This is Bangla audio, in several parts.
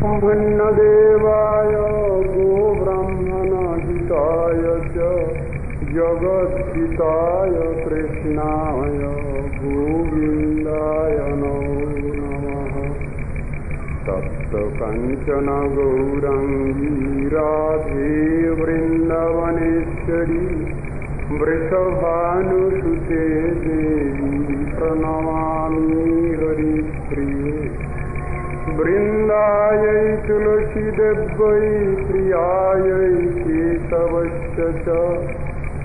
ब्रह्मण्यदेवाय गोब्राह्मणहिताय च जगद्धिताय कृष्णाय गोविन्दाय नमो नमः। सप्तकञ्चन गौरङ्गी राधे वृन्दवनेश्वरी वृषभानुसुते देवी प्रणमामि। वृन्दायै तुलसीदेव्यै प्रियायै केशवश्च च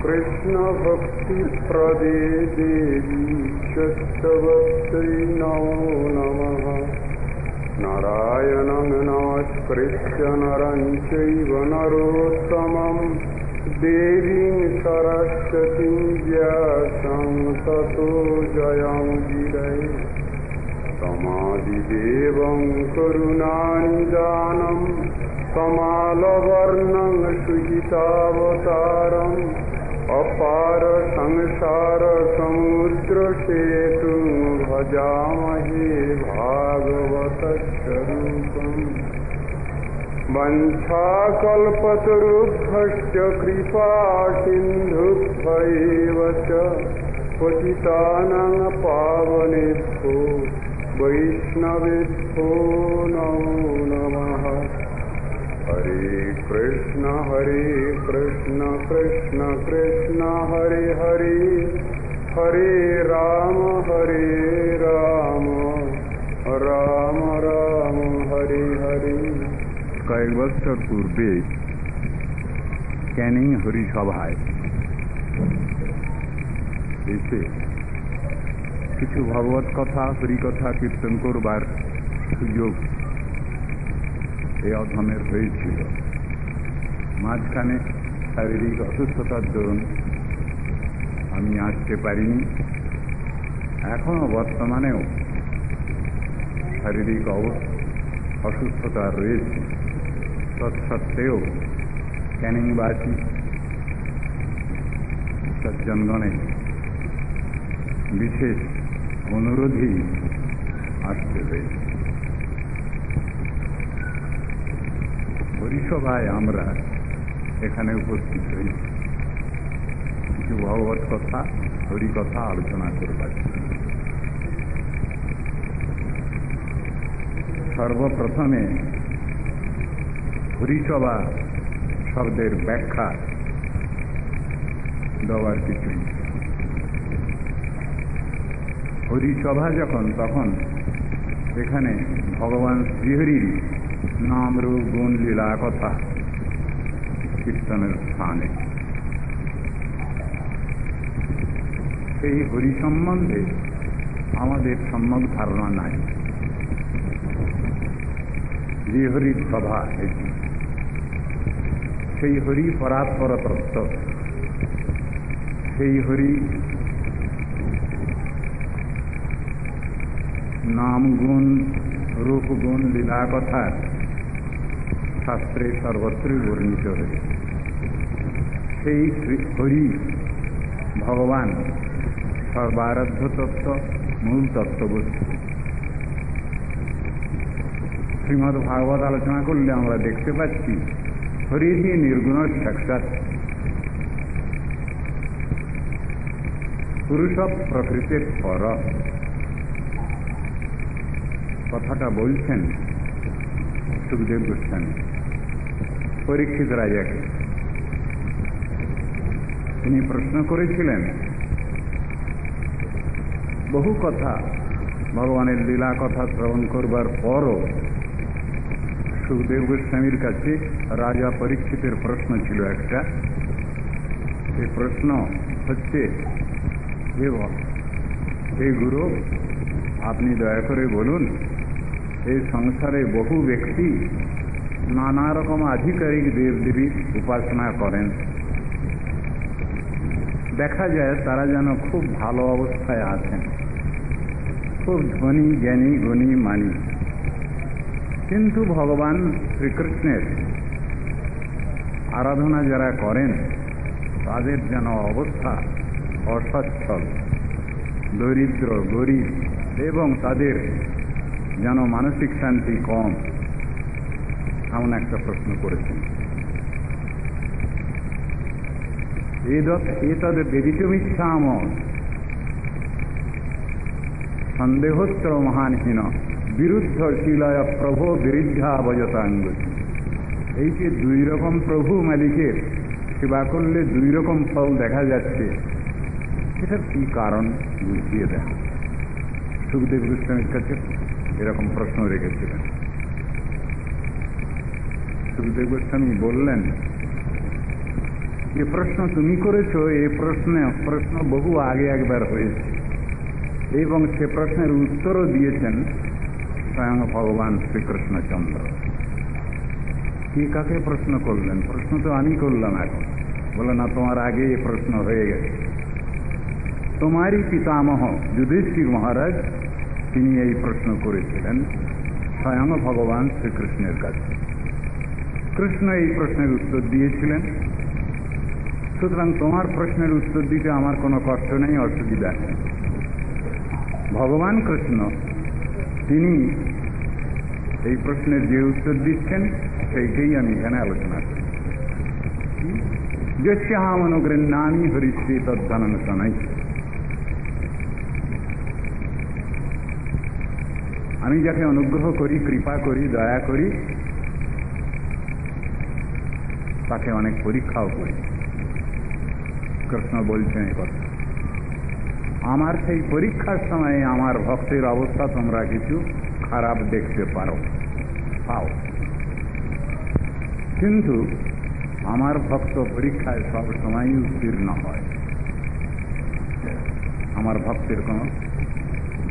कृष्णभक्तिप्रदे देवी शस्तवत्यै नमो नमः। नारायणं नमस्कृत्य नरं चैव नरोत्तमं देवीं सरस्वतीं व्यासं ततो समादिदेवं करुणानिदानं कमालवर्णं सुहितावतारम् अपार संसारसमुद्रसेतुं भजामहे भागवतस्वरूपम्। वञ्छाकल्पतरुभ्यश्च कृपा सिन्धुभ्यैव च पतितानां पावनेभ्यो वैष्णवेभ्यो नमो नमः हरे कृष्ण हरे कृष्ण कृष्ण कृष्ण हरे हरे हरे राम हरे राम রাম রাম হরে হরে কয়েক বছর পূর্বে ক্যানিং হরিসভায় এসে কিছু ভগবত কথা হরিকথা কীর্তন করবার সুযোগ এই অধমের হয়েছিল। মাঝখানে শারীরিক অসুস্থতার দরুন আমি আসতে পারিনি। এখনও বর্তমানেও শারীরিক অসুস্থতা রয়েছে। তৎসত্ত্বেও ক্যানিংবাসী সজ্জনগণে বিশেষ অনুরোধেই আসতে হয়েছে পরিসভায় আমরা এখানে উপস্থিত হয়েছি কিছু ভগবত কথা হরিকথা আলোচনা করবার সর্বপ্রথমে হরিসভা শব্দের ব্যাখ্যা দেওয়ার কিছুই হরিসভা যখন, তখন এখানে ভগবান শ্রীহরির নাম রূপ, গুণ, লীলা, কথা কীর্তনের স্থানে। সেই হরি সম্বন্ধে আমাদের সম্যক ধারণা নাই। যে সভা এটি। সেই হরি পরাৎপর তত্ত্ব। সেই হরি নাম গুণ, রূপ গুণ, লীলা কথা শাস্ত্রে সর্বত্রই বর্ণিত হয়েছে। সেই হরি ভগবান সর্বারাধ্য তত্ত্ব মূল তত্ত্ববস্তু। শ্রীমদ ভাগবত আলোচনা করলে আমরা দেখতে পাচ্ছি হরিহি নির্গুণ সাক্ষাৎ। পুরুষ প্রকৃতির পর। কথাটা বলছেন, সুখদেব গোস্বামী, পরীক্ষিত রাজাকে। তিনি প্রশ্ন করেছিলেন, বহু কথা, ভগবানের লীলা কথা শ্রবণ করবার পরও সুখদেব গোস্বামীর কাছে রাজা পরীক্ষিতের প্রশ্ন ছিল একটা। এই প্রশ্ন হচ্ছে হে গুরু, আপনি দয়া করে বলুন এই সংসারে বহু ব্যক্তি নানা রকম আধিকারিক দেবদেবীর উপাসনা করেন। দেখা যায় তারা যেন খুব ভালো অবস্থায় আছেন। খুব ধনী, জ্ঞানী, গুণী, মানি। কিন্তু ভগবান শ্রীকৃষ্ণের আরাধনা যারা করেন, তাদের যেন অবস্থা অসচ্ছল, দরিদ্র, গরিব এবং তাদের যেন মানসিক শান্তি কম, এমন একটা প্রশ্ন করেছেন এতদ বেদিতমিচ্ছাম সন্দেহোত্তর মহানহীন বিরুদ্ধ শিলয় প্রভু বিরুদ্ধা বজতাঙ্গতি এই যে দুই রকম প্রভু মালিকের সেবা করলে দুই রকম ফল দেখা যাচ্ছে, সেটার কি কারণ বুঝিয়ে দেন? সুখদেব গোস্বামীর কাছে এরকম প্রশ্ন রেখেছিলেন। সুখদেব গোস্বামী বললেন যে প্রশ্ন তুমি করেছ এই প্রশ্নে, প্রশ্ন বহু আগে একবার হয়েছে। এবং সে প্রশ্নের উত্তরও দিয়েছেন স্বয়ং ভগবান শ্রীকৃষ্ণচন্দ্র। কি কাকে প্রশ্ন করলেন? প্রশ্ন তো আমি করলাম এখন। বলে, না, তোমার আগে এই প্রশ্ন হয়ে গেছে। তোমারই পিতামহ যুধিষ্ঠির মহারাজ তিনি এই প্রশ্ন করেছিলেন, স্বয়ং ভগবান শ্রীকৃষ্ণের কাছে। কৃষ্ণ এই প্রশ্নের উত্তর দিয়েছিলেন। সুতরাং তোমার প্রশ্নের উত্তর দিতে আমার কোনো কষ্ট নেই, অসুবিধা নেই। ভগবান কৃষ্ণ, তিনি এই প্রশ্নের যে উত্তর দিচ্ছেন, সেইটাই আমি এখানে আলোচনা করি। যস্যাহাম অনুগৃহ্ণানি হরিশ্রী তদ্ধানন আমি যাকে অনুগ্রহ করি, কৃপা করি, দয়া করি, তাকে অনেক পরীক্ষাও করি। কৃষ্ণ বলছেন কথা। আমার সেই পরীক্ষার সময়ে আমার ভক্তের অবস্থা তোমরা কিছু খারাপ দেখতে পারো, পাও। কিন্তু আমার ভক্ত পরীক্ষায় সব সময় উত্তীর্ণ হয়। আমার ভক্তের কোনো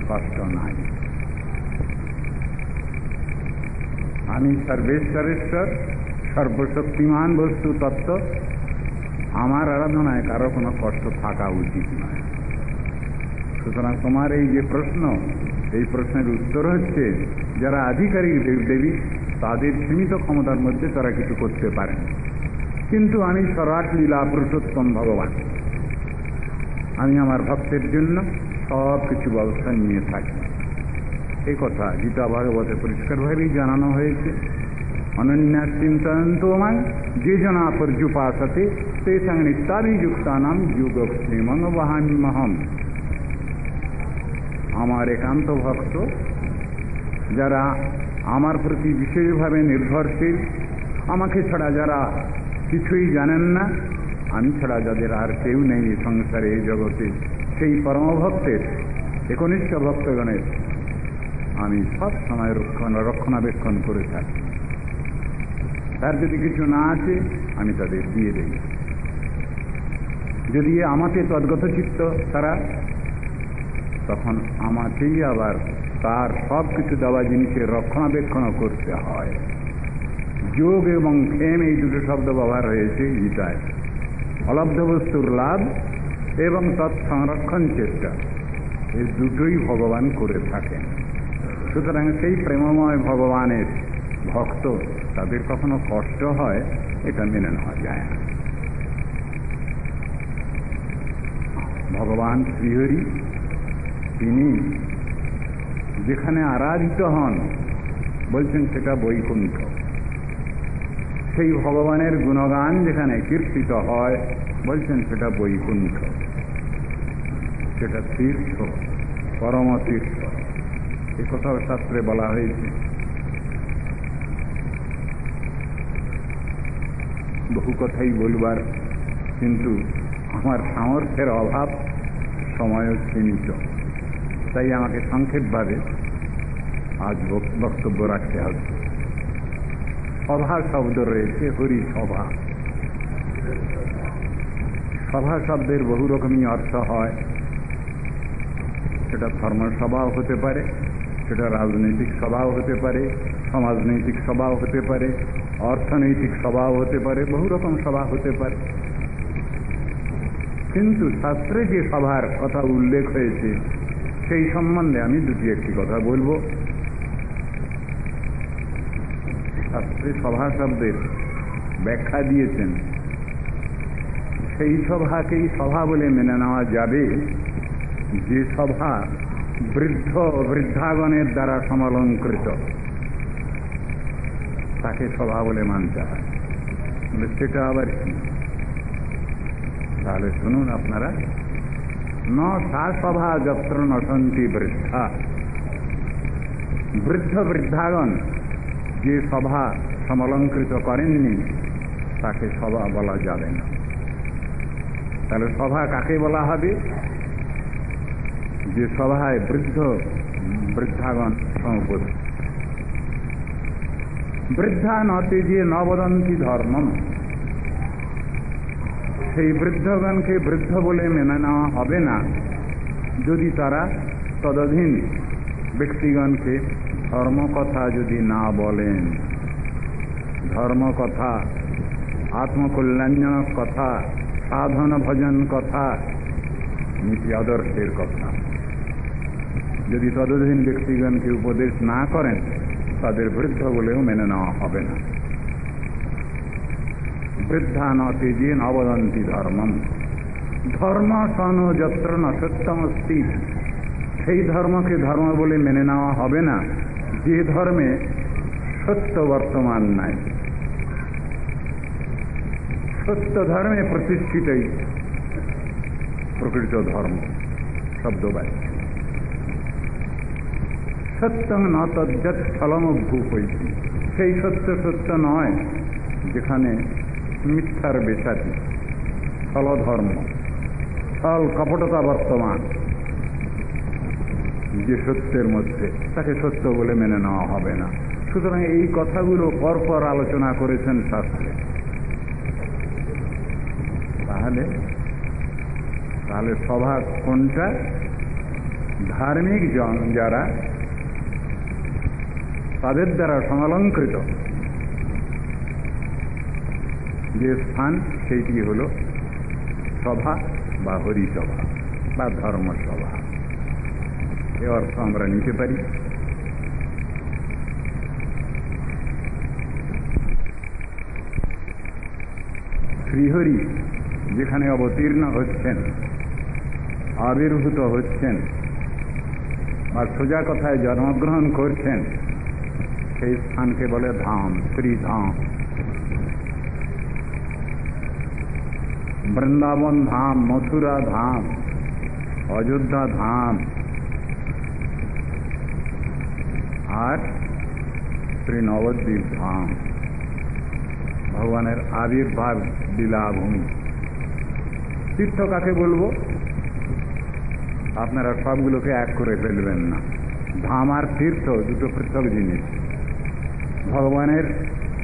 কষ্ট নাই। আমি সর্বেশ্বরেশ্বর, সর্বশক্তিমান বস্তু তত্ত্ব। আমার আরাধনায় কারও কোনো কষ্ট থাকা উচিত নয়। সুতরাং তোমার এই যে প্রশ্ন, এই প্রশ্নের উত্তর হচ্ছে, যারা আধিকারিক দেবী তাদের সীমিত ক্ষমতার মধ্যে তারা কিছু করতে পারেন। কিন্তু আমি সরাট লীলা পুরুষোত্তম ভগবান। আমি আমার ভক্তের জন্য সব কিছু ব্যবস্থা নিয়ে থাকি। এই কথা গীতা ভাগবতে পরিষ্কারভাবেই জানানো হয়েছে। অনন্যা চিন্তয়ন্ত আমায় যে জনা পর্যুপাসতে তে সঙ্গে নিত্যাভিযুক্তানাম যুগ প্রেমং মহম আমার একান্ত ভক্ত, যারা আমার প্রতি বিশেষভাবে নির্ভরশীল, আমাকে ছাড়া যারা কিছুই জানেন না, আমি ছাড়া যাদের আর কেউ নেই সংসারে, এই জগতে। সেই পরমভক্তের, একনিষ্ঠ ভক্তগণের আমি সব সময় রক্ষণ, রক্ষণাবেক্ষণ করে থাকি। তার যদি কিছু না আছে আমি তাদের দিয়ে দেই। যদি আমাকে তদ্গত চিত্ত তারা, তখন আমাকেই আবার তার সব কিছু দেওয়া জিনিসের রক্ষণাবেক্ষণ করতে হয়। যোগ এবং ক্ষেম এই দুটো শব্দ ব্যবহার হয়েছে গীতায়। অলব্ধ বস্তুর লাভ এবং তৎসংরক্ষণ চেষ্টা এই দুটোই ভগবান করে থাকেন। সুতরাং সেই প্রেমময় ভগবানের ভক্ত, তাদের কখনো কষ্ট হয়, এটা মেনে নেওয়া যায় না। ভগবান শ্রীহরি, তিনি যেখানে আরাধিত হন, বলছেন সেটা বৈকুণ্ঠ। সেই ভগবানের গুণগান যেখানে কীর্তিত হয়, বলছেন সেটা বৈকুণ্ঠ। সেটা তীর্থ পরম তীর্থ এ কথাও শাস্ত্রে বলা হয়েছে। বহু কথাই বলবার, কিন্তু আমার সামর্থ্যের অভাব সময়ও সীমিত। তাই আমাকে সংক্ষেপভাবে আজ বক্তব্য রাখতে হবে। সভা শব্দ রয়েছে হরি সভা সভা শব্দের বহু রকমই অর্থ হয়। সেটা ধর্মসভাও হতে পারে সেটা রাজনৈতিক সভাও হতে পারে, সমাজনৈতিক সভাও হতে পারে, অর্থনৈতিক সভাও হতে পারে, বহু রকম সভা হতে পারে। কিন্তু শাস্ত্রে যে সভার কথা উল্লেখ হয়েছে, সেই সম্বন্ধে আমি দুটি একটি কথা বলব। শাস্ত্রে সভা শব্দের ব্যাখ্যা দিয়েছেন। সেই সভাকেই সভা বলে মেনে নেওয়া যাবে। যে সভা বৃদ্ধ বৃদ্ধাগণের দ্বারা সমালঙ্কৃত। তাকে সভা বলে মানতে হয়। সেটা আবার কি? তাহলে শুনুন আপনারা। ন সা সভা যত্র নটন্তি বৃদ্ধা। বৃদ্ধ বৃদ্ধাগণ যে সভা সমলঙ্কৃত করেননি, তাকে সভা বলা যাবে না। তাহলে সভা কাকে বলা হবে? যে সভায় বৃদ্ধ, বৃদ্ধাগণ সমপতি বৃদ্ধা নতে যে নবদন্তি ধর্ম সেই বৃদ্ধগণকে বৃদ্ধ বলে মেনে নেওয়া হবে না, যদি তারা তদধীন ব্যক্তিগণকে ধর্মকথা যদি না বলেন। ধর্মকথা, আত্মকল্যাণজনক কথা, সাধন ভজন কথা, নীতি আদর্শের কথা। যদি তদধীন ব্যক্তিগণকে উপদেশ না করেন, তাদের বৃদ্ধ বলেও মেনে নেওয়া হবে না। বৃদ্ধা নতে যে নবদন্তি ধর্মম। ধর্ম সন যত্র ন সত্যমস্তি। সেই ধর্মকে ধর্ম বলে মেনে নেওয়া হবে না, যে ধর্মে সত্য বর্তমান নাই। সত্য ধর্মে প্রতিষ্ঠিতই প্রকৃত ধর্ম শব্দবাচ্য সত্যং ন তজ্জত ফলমভূপ হইছি সেই সত্য সত্য নয়, যেখানে মিথ্যার বেশাতি ফলধর্ম, ফল কপটতা বর্তমান। যে সত্যের মধ্যে তাকে সত্য বলে মেনে নেওয়া হবে না। সুতরাং এই কথাগুলো পরপর আলোচনা করেছেন শাস্ত্রে। তাহলে তাহলে সভা কোনটা? ধার্মিক জন যারা তাদের দ্বারা সমালঙ্কৃত। যে স্থান, সেইটি হল সভা বা হরিসভা বা ধর্মসভা। এ অর্থ আমরা নিতে পারি। শ্রীহরি যেখানে অবতীর্ণ হচ্ছেন, আবির্ভূত হচ্ছেন, বা সোজা কথায় জন্মগ্রহণ করছেন সেই স্থানকে বলে ধাম, শ্রীধাম। বৃন্দাবন ধাম, মথুরা ধাম, অযোধ্যা ধাম। আর শ্রী নবদ্বীপ ধাম। ভগবানের আবির্ভাব লীলাভূমি। তীর্থ কাকে বলব? আপনারা সবগুলোকে এক করে ফেলবেন না। ধাম আর তীর্থ, দুটো পৃথক জিনিস। ভগবানের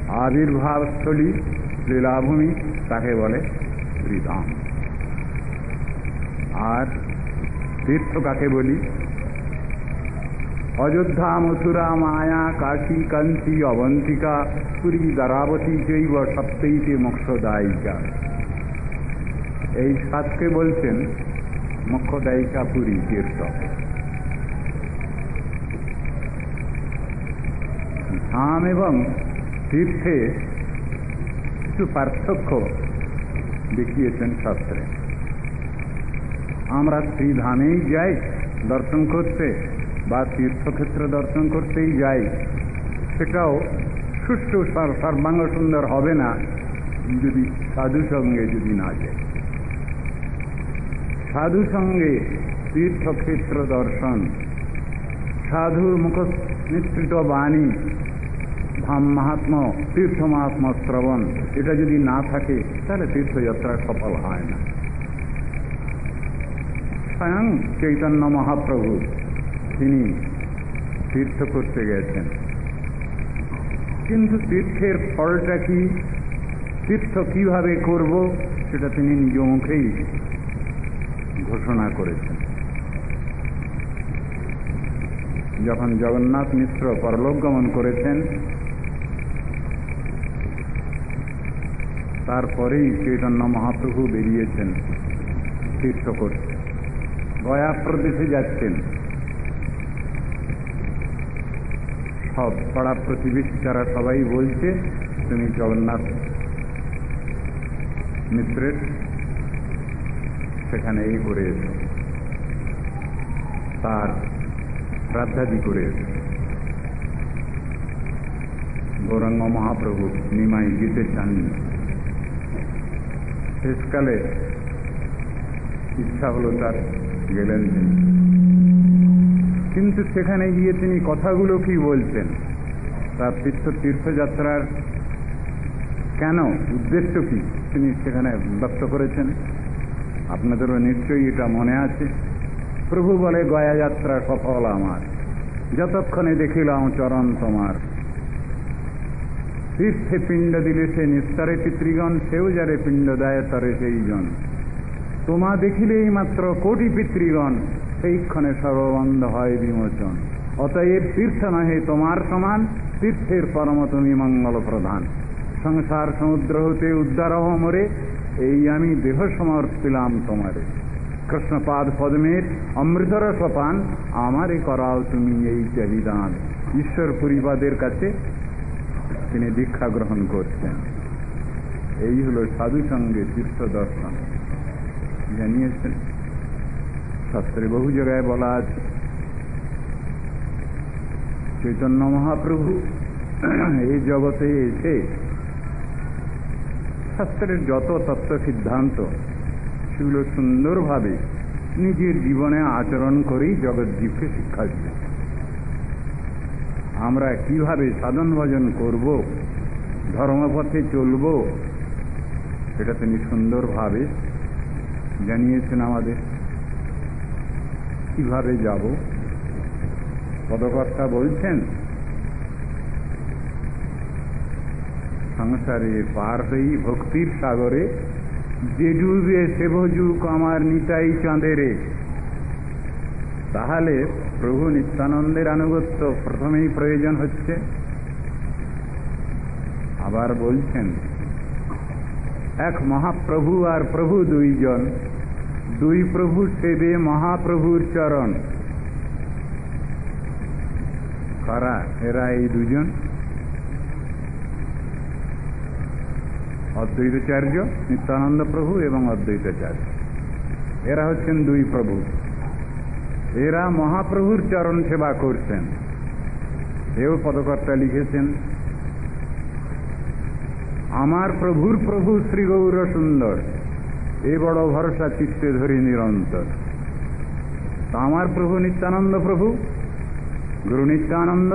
আবির্ভাবস্থলী লীলাভূমি তাকে বলে শ্রীধাম আর তীর্থ কাকে বলি? অযোধ্যা, মথুরা, মায়া, কাশী, কাঞ্চি, অবন্তিকা, পুরী, দ্বারাবতী, জৈব সপ্তইতে মোক্ষদায়িকা। এই সাতকে বলছেন মোক্ষদায়িকা পুরী তীর্থ। ধাম এবং তীর্থে কিছু পার্থক্য দেখিয়েছেন শাস্ত্রে। আমরা শ্রীধামেই যাই, দর্শন করতে, বা তীর্থক্ষেত্র দর্শন করতেই যাই, সেটাও সুষ্ঠু সর্বাঙ্গ সুন্দর হবে না যদি সাধু সঙ্গে যদি না যায়। সাধু সঙ্গে তীর্থক্ষেত্র দর্শন, সাধুর মুখ নিঃসৃত বাণী ধাম মাহাত্ম তীর্থ মাহাত্ম শ্রবণ। এটা যদি না থাকে, তাহলে তীর্থযাত্রা সফল হয় না। স্বয়ং চৈতন্য মহাপ্রভু, তিনি তীর্থ করতে গেছেন। কিন্তু তীর্থের ফলটা কি? তীর্থ কীভাবে করব, সেটা তিনি নিজ মুখেই ঘোষণা করেছেন। যখন জগন্নাথ মিশ্র পরলোক গমন করেছেন তারপরেই চৈতন্য মহাপ্রভু বেরিয়েছেন তীর্থ করতে গয়া প্রদেশে যাচ্ছেন। সব পাড়া প্রতিবেশী তারা সবাই বলছে, তুমি জগন্নাথ মিত্রের সেখানে এই করে এসো। তার শ্রাদ্ধাদি করে এসো। গৌরাঙ্গ মহাপ্রভু নিমাই যেতে চাননি। শেষকালে ইচ্ছা হলো তার গেলেন তিনি। কিন্তু সেখানে গিয়ে তিনি কথাগুলো কি বলছেন? তার তীর্থ তীর্থযাত্রার কেন? উদ্দেশ্য কি? তিনি সেখানে ব্যক্ত করেছেন। আপনাদেরও নিশ্চয়ই এটা মনে আছে। প্রভু বলে, গয়া যাত্রা সফল আমার। যতক্ষণে দেখিলাম চরণ তোমার। তীর্থে পিণ্ড দিলে সে নিস্তারে পিতৃগণ, সেও যারে পিণ্ড দেয় তরে সেই জন তোমা দেখিলেই মাত্র কোটি পিতৃগণ, সেইক্ষণে সর্ববন্ধ হয় বিমোচন। অতএব তীর্থ নহে তোমার সমান, তীর্থের পরম তুমি মঙ্গল প্রধান সংসার সমুদ্র হতে উদ্ধার মরে, এই আমি দেহ সমর্পিলাম তোমারে। কৃষ্ণপাদ পদ্মের অমৃতর সোপান আমারে করাও তুমি এই চাহিদান ঈশ্বর পরিবাদের কাছে তিনি দীক্ষা গ্রহণ করছেন। এই হল সাধু সঙ্গে তীর্থ দর্শন জানিয়েছেন। শাস্ত্রে বহু জায়গায় বলা আছে, চৈতন্য মহাপ্রভু এই জগতে এসে শাস্ত্রের যত তত্ত্ব সিদ্ধান্ত, সেগুলো সুন্দরভাবে নিজের জীবনে আচরণ করেই জগৎজীবকে শিক্ষা দিল আমরা কীভাবে সাধন ভজন করব, ধর্মপথে চলব, সেটা তিনি সুন্দরভাবে জানিয়েছেন আমাদের। কীভাবে যাব? পদকর্তা বলছেন, সংসারে পার হই ভক্তির সাগরে, যে ডুবে সে ভজুক আমার নিতাই চাঁদেরে। তাহলে প্রভু নিত্যানন্দের আনুগত্য প্রথমেই প্রয়োজন হচ্ছে। আবার বলছেন, এক মহাপ্রভু আর প্রভু দুইজন, দুই প্রভু সেবে মহাপ্রভুর চরণ। করা? এরা এই দুজন? অদ্বৈতাচার্য, নিত্যানন্দ প্রভু এবং অদ্বৈতাচার্য। এরা হচ্ছেন দুই প্রভু। এরা মহাপ্রভুর চরণ সেবা করছেন। এও পদকর্তা লিখেছেন, আমার প্রভুর প্রভু শ্রী গৌর সুন্দর এ বড় ভরসা চিত্তে ধরি নিরন্তর। আমার প্রভু নিত্যানন্দ প্রভু, গুরু নিত্যানন্দ,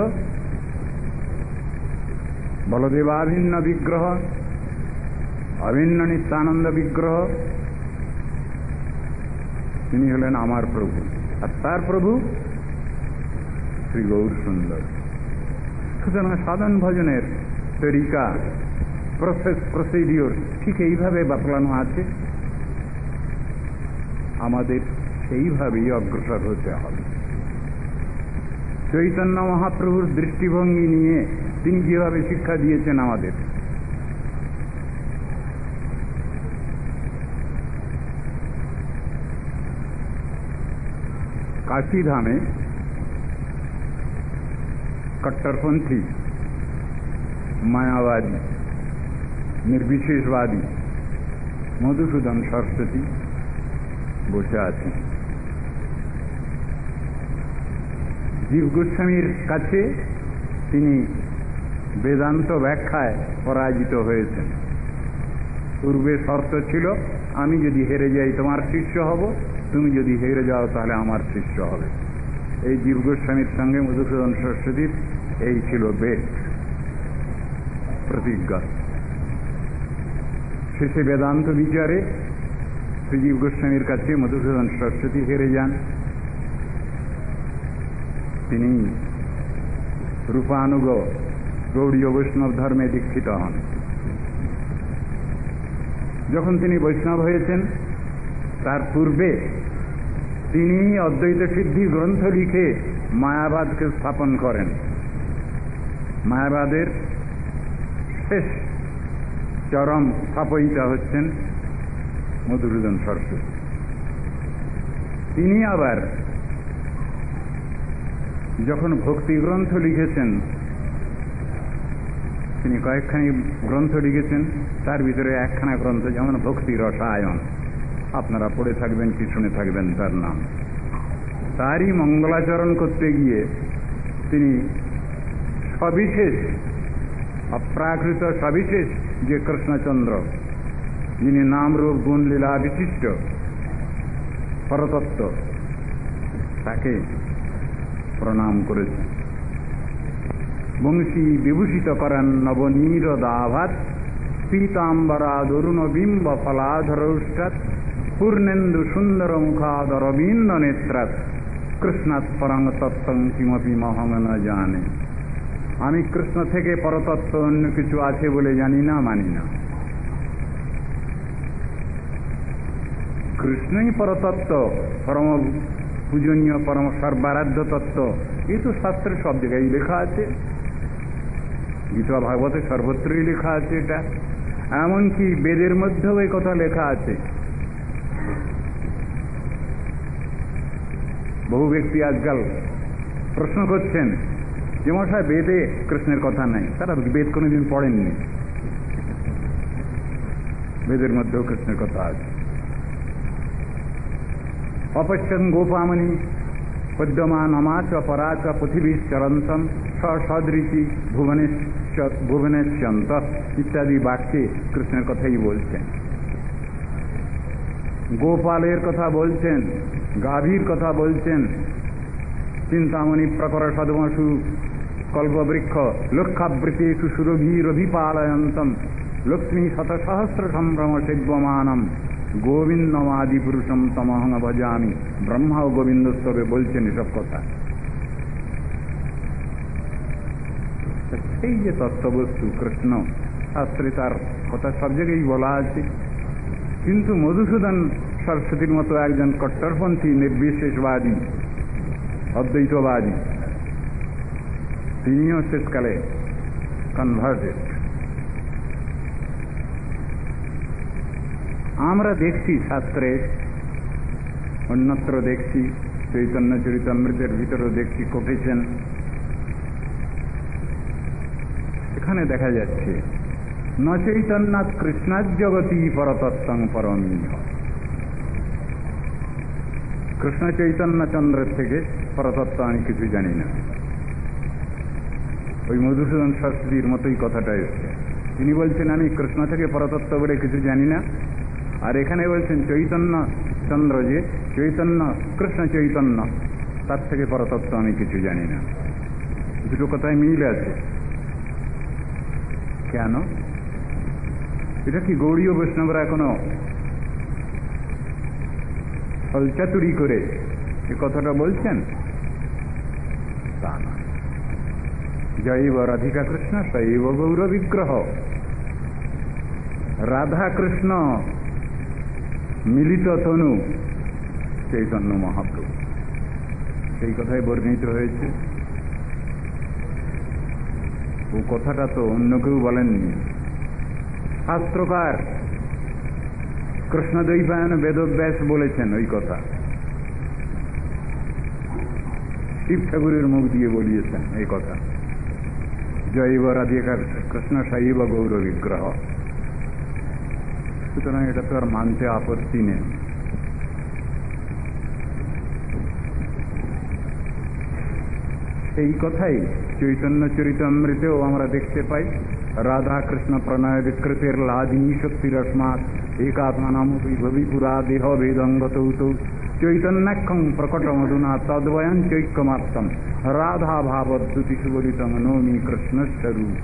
বলদেবাভিন্ন বিগ্রহ, অভিন্ন নিত্যানন্দ বিগ্রহ, তিনি হলেন আমার প্রভু। আর তার প্রভু শ্রী গৌর সুন্দর। সুতরাং সাধন ভজনের তরিকা প্রসেস প্রসিডিওর ঠিক এইভাবে বাতলানো আছে। আমাদের সেইভাবেই অগ্রসর হতে হবে। চৈতন্য মহাপ্রভুর দৃষ্টিভঙ্গি নিয়ে তিনি যেভাবে শিক্ষা দিয়েছেন আমাদের কাশীধামে কট্টরপন্থী মায়াবাদী নির্বিশেষবাদী মধুসূদন সরস্বতী বসে আছেন জীব গোস্বামীর কাছে তিনি বেদান্ত ব্যাখ্যায় পরাজিত হয়েছেন পূর্বে শর্ত ছিল আমি যদি হেরে যাই তোমার শিষ্য হব। তুমি যদি হেরে যাও, তাহলে আমার শিষ্য হবে। এই জীব গোস্বামীর সঙ্গে মধুসূদন সরস্বতীর এই ছিল বেদ প্রতিজ্ঞা। শেষে বেদান্ত বিচারে শ্রীজীব গোস্বামীর কাছে মধুসূদন সরস্বতী হেরে যান। তিনি রূপানুগ গৌড়ীয় বৈষ্ণব ধর্মে দীক্ষিত হন। যখন তিনি বৈষ্ণব হয়েছেন তার পূর্বে তিনি অদ্বৈত সিদ্ধি গ্রন্থ লিখে মায়াবাদকে স্থাপন করেন। মায়াবাদের শেষ চরম স্থাপয়িতা হচ্ছেন মধুসূদন সরস্বতী। তিনি আবার যখন ভক্তি গ্রন্থ লিখেছেন, তিনি কয়েকখানি গ্রন্থ লিখেছেন, তার ভিতরে একখানা গ্রন্থ যেমন ভক্তি রসায়ন। আপনারা পড়ে থাকবেন, কি শুনে থাকবেন, তার নাম। তারই মঙ্গলাচরণ করতে গিয়ে তিনি সবিশেষ, অপ্রাকৃত সবিশেষ যে কৃষ্ণচন্দ্র, যিনি নাম রূপ গুণ লীলা বিশিষ্ট, পরতত্ত্ব, তাকে প্রণাম করেছেন। বংশী বিভূষিত করেন নবনীর দাভাত পীতাম্বরা দরুণ বিম্ব ফলাধরৌষ্ঠাত পূর্ণেন্দু সুন্দর মুখাদরবীন্দ নেত্রাত। কৃষ্ণাৎ পরং তত্ত্বং কিমপি মহং ন জানে। আমি কৃষ্ণ থেকে পরতত্ত্ব অন্য কিছু আছে বলে জানি না, মানি না। কৃষ্ণই পরতত্ত্ব, পরম পূজনীয়, পরম সর্বারাধ্য তত্ত্ব এই তো শাস্ত্রে সব জায়গায় লেখা আছে। গীতা ভাগবতে সর্বত্রই লেখা আছে এটা। এমনকি বেদের মধ্যেও এই কথা লেখা আছে। বহু ব্যক্তি আজকাল প্রশ্ন করছেন, যে মশাই বেদে কৃষ্ণের কথা নাই। তারা বেদ কোনোদিন পড়েননি। বেদের মধ্যেও কৃষ্ণের কথা আছে। অপশ্যন গোপামণি পদ্যমান অমাচ পরাচ পৃথিবীশ্চরন্তম সদৃতি ভুবনেশ্বন্ত ইত্যাদি বাক্যে কৃষ্ণের কথাই বলছেন। গোপালের কথা বলছেন গাভীর কথা বলছেন। চিন্তামণি প্রকর সদমসু কল্পবৃক্ষ লক্ষাবৃতেষু সুরভীরভিপালয়ন্তম। লক্ষ্মী শতসহস্র সম্ভ্রম সেব্যমানম গোবিন্দমাদি পুরুষম তমহং ভজামি। ব্রহ্মা ও গোবিন্দ স্তবে বলছেন এসব কথা। সেই যে তত্ত্ববস্তু কৃষ্ণ, শাস্ত্রে তার কথা সব জায়গায় বলা আছে। কিন্তু মধুসূদন সরস্বতীর মতো একজন কট্টরপন্থী নির্বিশেষবাদী, অদ্বৈতবাদী। তিনিও শেষকালে কনভার্টেড আমরা দেখছি শাস্ত্রে, অন্যত্র দেখছি, চৈতন্য চরিতামৃতের ভিতরেও দেখছি কোটেছেন এখানে দেখা যাচ্ছে, ন চৈতন্যাৎ কৃষ্ণাজগতী পরতত্ত্বং পরমীয়। কৃষ্ণ চৈতন্য চন্দ্রের থেকে পরতত্ত্ব আমি কিছু জানি না। ওই মধুসূদন শাস্ত্রীর মতোই কথাটা এসছে। তিনি বলছেন, আমি কৃষ্ণ থেকে পরতত্ত্ব বলে কিছু জানি না। আর এখানে বলছেন, চৈতন্য চন্দ্র যে, চৈতন্য, কৃষ্ণ চৈতন্য, তার থেকে পরতত্ত্ব আমি কিছু জানি না। দুটো কথায় মিল আছে। কেন? এটা কি গৌরীয় বৈষ্ণবরা এখনও ফলচাতুরি করে এ কথাটা বলছেন? তা না। রাধিকা কৃষ্ণ শৈব গৌর বিগ্রহ। রাধা কৃষ্ণ মিলিত তনু চৈতন্য মহাপ্রভু। সেই কথাই বর্ণিত হয়েছে। ও কথাটা তো অন্য কেউ বলেননি। শাস্ত্রকার কৃষ্ণদ্বৈপায়ন বেদব্যাস বলেছেন ওই কথা। শিব ঠাকুরের মুখ দিয়ে বলিয়েছেন এই কথা। জৈব রাধিকা কৃষ্ণ শৈব গৌর বিগ্রহ। সুতরাং এটা তো আর মানতে আপত্তি নেই। এই কথাই চৈতন্য চরিতামৃতেও আমরা দেখতে পাই। ভবি পুরা দেহ বেদঙ্গত চৈতন্যাক্ষং প্রকটমধুনা তদ্বয়ং চৈক্যমাত্তম রাধা ভাবদ্যুতি সুবলিতম নৌমি কৃষ্ণস্বরূপ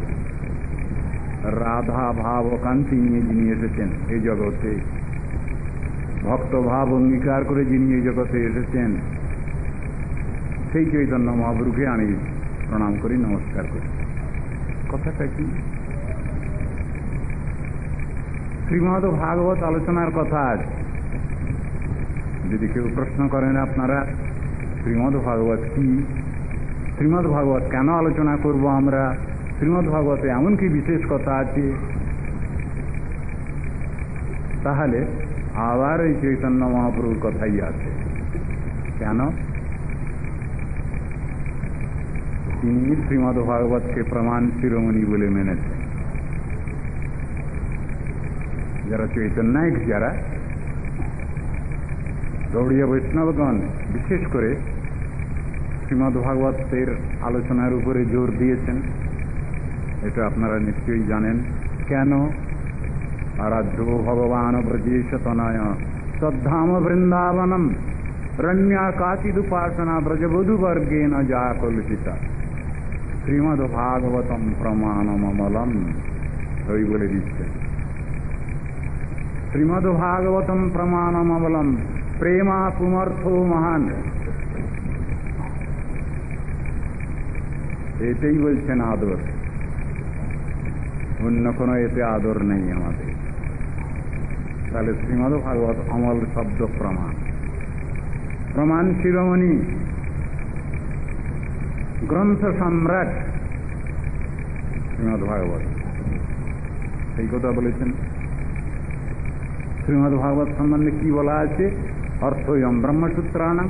রাধা ভাব কান্তি নিয়ে যিনি এসেছেন এই জগতে ভক্ত ভাব অঙ্গীকার করে যিনি এই জগতে এসেছেন সেই চৈতন্য মহাপ্রভুকে আমি প্রণাম করি নমস্কার করি কথাটা কি শ্রীমদ ভাগবত আলোচনার কথা আছে যদি কেউ প্রশ্ন করেন আপনারা, শ্রীমদ ভাগবত কি? শ্রীমদ ভাগবত কেন আলোচনা করব আমরা? শ্রীমদ ভাগবতে এমন কি বিশেষ কথা আছে? তাহলে আবার এই চৈতন্য মহাপ্রভুর কথাই আছে। কেন? তিনি শ্রীমদ ভাগবতকে প্রমাণ শিরোমণি বলে মেনেছেন। যারা চৈতন্যায়িক যারা গৌড়ীয় বৈষ্ণবগণ, বিশেষ করে শ্রীমদ ভাগবতের আলোচনার উপরে জোর দিয়েছেন, এটা আপনারা নিশ্চয়ই জানেন, কেন আরাধ্য ভগবান ব্রজেশ তনয় শ্রদ্ধাম বৃন্দাবনম রণ্যা কাচিদুপাসনা ব্রজবধূবর্গে ন যা কলুষিতা। শ্রীমদ ভাগবতম প্রমাণমলম ওই বলে দিচ্ছেন। শ্রীমদ ভাগবতম প্রমাণমলম প্রেমা পুমর্থ মহান এটাই বলছেন আদর অন্য কোনো এতে আদর নেই আমাদের তাহলে শ্রীমদ ভাগবত অমল শব্দ প্রমাণ প্রমাণ শিরোমণি গ্রন্থ সম্রাট শ্রীমদ ভাগবত এই কথা বলেছেন শ্রীমদ ভাগবত সম্বন্ধে কি বলা আছে অর্থয়ম ব্রহ্মসূত্রানাম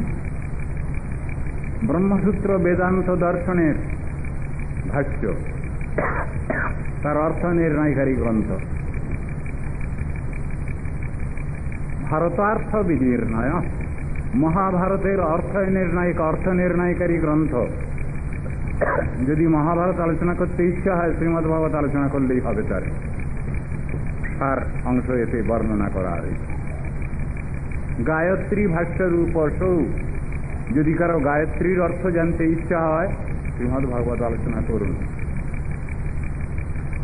ব্রহ্মসূত্র বেদান্ত দর্শনের ভাষ্য তার অর্থ নির্ণয়কারী গ্রন্থ ভারতার্থ বিনির্ণয় মহাভারতের অর্থ নির্ণয়ক অর্থ নির্ণয়কারী গ্রন্থ যদি মহাভারত আলোচনা করতে ইচ্ছা হয় শ্রীমদ ভাগবত আলোচনা করলেই হবে তার তার অংশ এতে বর্ণনা করা হয়েছে। গায়ত্রী ভাষ্যরূপ সৌ যদি কারও গায়ত্রীর অর্থ জানতে ইচ্ছা হয়, শ্রীমদ ভাগবত আলোচনা করুন।